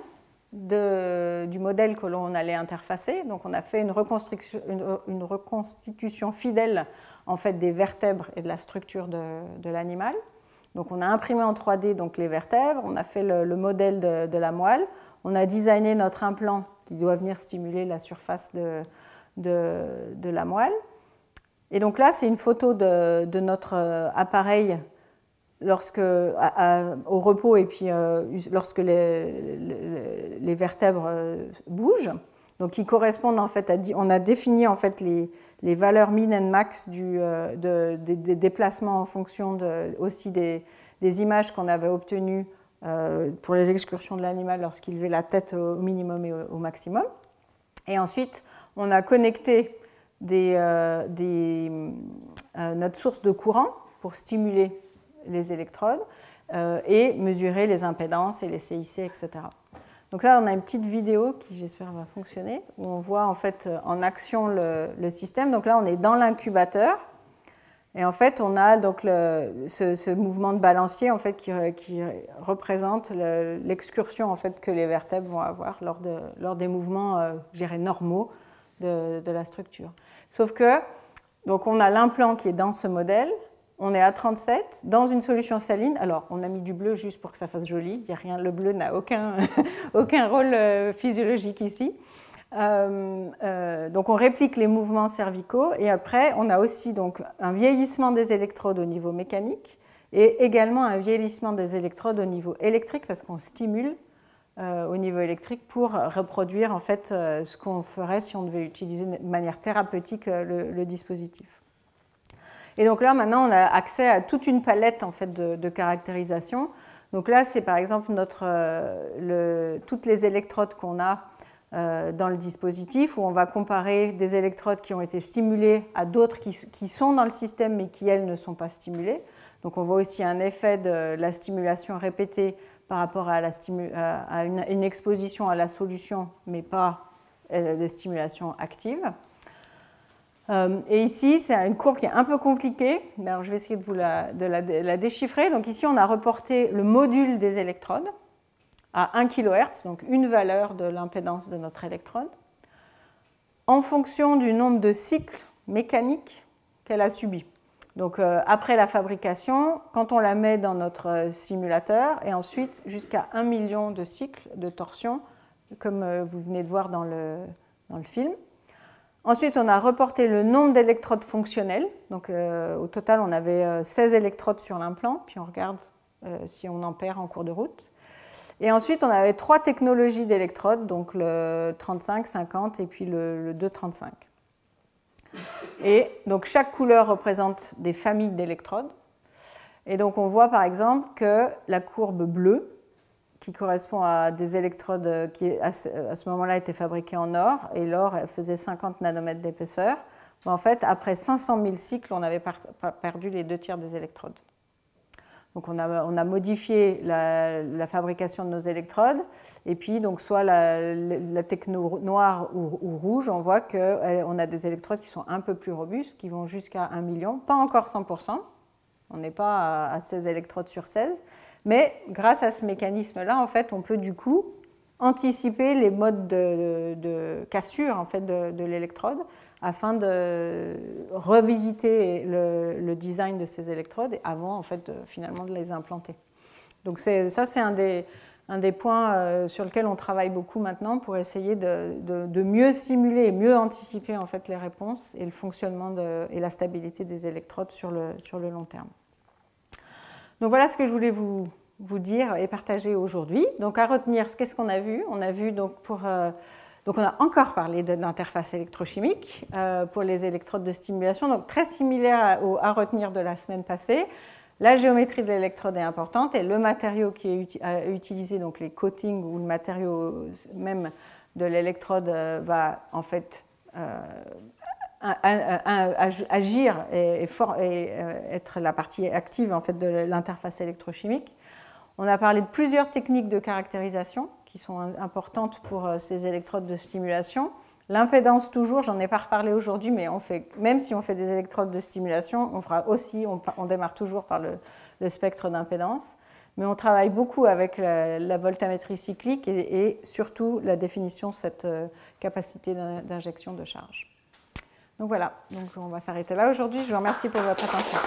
Speaker 1: du modèle que l'on allait interfacer. Donc on a fait une reconstitution, une, reconstitution fidèle en fait, des vertèbres et de la structure de, l'animal. Donc on a imprimé en 3D donc, les vertèbres, on a fait le, modèle de, la moelle, on a designé notre implant qui doit venir stimuler la surface de, de la moelle. Et donc là, c'est une photo de, notre appareil lorsque, au repos et puis euh, lorsque les, les, vertèbres euh, bougent. Donc, qui correspondent en fait à. On a défini en fait les, les valeurs min et max du, euh, de, des, déplacements en fonction de, aussi des, des images qu'on avait obtenues pour les excursions de l'animal lorsqu'il levait la tête au minimum et au, maximum. Et ensuite, on a connecté des, des, notre source de courant pour stimuler les électrodes euh, et mesurer les impédances et les CIC, etc. Donc là, on a une petite vidéo qui, j'espère, va fonctionner, où on voit en fait en action le, système. Donc là, on est dans l'incubateur. Et en fait, on a donc ce, mouvement de balancier en fait, qui, représente l'excursion en fait, que les vertèbres vont avoir lors, de, lors des mouvements euh, normaux de, la structure. Sauf que donc on a l'implant qui est dans ce modèle, on est à 37 dans une solution saline. Alors, on a mis du bleu juste pour que ça fasse joli. A rien, le bleu n'a aucun, aucun rôle euh, physiologique ici. Euh, euh, donc, on réplique les mouvements cervicaux et après, on a aussi donc un vieillissement des électrodes au niveau mécanique et également un vieillissement des électrodes au niveau électrique parce qu'on stimule au niveau électrique pour reproduire en fait ce qu'on ferait si on devait utiliser de manière thérapeutique le dispositif. Et donc là, maintenant, on a accès à toute une palette en fait, de, caractérisation. Donc là, c'est par exemple notre, euh, toutes les électrodes qu'on a euh, dans le dispositif, où on va comparer des électrodes qui ont été stimulées à d'autres qui, sont dans le système mais qui, elles, ne sont pas stimulées. Donc on voit aussi un effet de la stimulation répétée par rapport à, une, exposition à la solution, mais pas euh, de stimulation active. Euh, et ici, c'est une courbe qui est un peu compliquée. Alors, je vais essayer de vous la, déchiffrer. Donc ici, on a reporté le module des électrodes à 1 kHz, donc une valeur de l'impédance de notre électrode, en fonction du nombre de cycles mécaniques qu'elle a subis. Donc euh, après la fabrication, quand on la met dans notre simulateur, et ensuite jusqu'à 1 million de cycles de torsion, comme euh, vous venez de voir dans le film. Ensuite, on a reporté le nombre d'électrodes fonctionnelles. Donc, euh, au total, on avait 16 euh, électrodes sur l'implant, puis on regarde euh, si on en perd en cours de route. Et ensuite, on avait trois technologies d'électrodes, donc le 35, 50 et puis le, 235. Et donc, chaque couleur représente des familles d'électrodes. Et donc, on voit par exemple que la courbe bleue, qui correspond à des électrodes qui, à ce moment-là, étaient fabriquées en or, et l'or faisait 50 nanomètres d'épaisseur. En fait, après 500 000 cycles, on avait perdu les deux tiers des électrodes. Donc on a, modifié la, fabrication de nos électrodes, et puis donc soit la, techno noire ou, rouge, on voit qu'on a des électrodes qui sont un peu plus robustes, qui vont jusqu'à 1 million, pas encore 100%, on n'est pas à 16 électrodes sur 16, mais grâce à ce mécanisme-là, en fait, on peut du coup anticiper les modes de, cassure en fait, de, l'électrode afin de revisiter le, design de ces électrodes avant en fait, finalement de les implanter. Donc ça, c'est un des, points euh, sur lesquels on travaille beaucoup maintenant pour essayer de, mieux simuler et mieux anticiper en fait, les réponses et le fonctionnement et la stabilité des électrodes sur le, long terme. Donc voilà ce que je voulais vous, vous dire et partager aujourd'hui. Donc à retenir, qu'est-ce qu'on a vu On a vu donc pour... Euh, donc on a encore parlé d'interface électrochimique euh, pour les électrodes de stimulation, donc très similaire à, retenir de la semaine passée. La géométrie de l'électrode est importante et le matériau qui est utilisé, donc les coatings ou le matériau même de l'électrode, euh, va en fait agir et, être la partie active en fait, de l'interface électrochimique. On a parlé de plusieurs techniques de caractérisation qui sont importantes pour ces électrodes de stimulation. L'impédance, toujours, j'en ai pas reparlé aujourd'hui, mais on fait, même si on fait des électrodes de stimulation, on fera aussi, on, démarre toujours par le, spectre d'impédance. Mais on travaille beaucoup avec la, voltamétrie cyclique et, surtout la définition de cette euh, capacité d'injection de charge. Donc voilà, donc on va s'arrêter là aujourd'hui. Je vous remercie pour votre attention.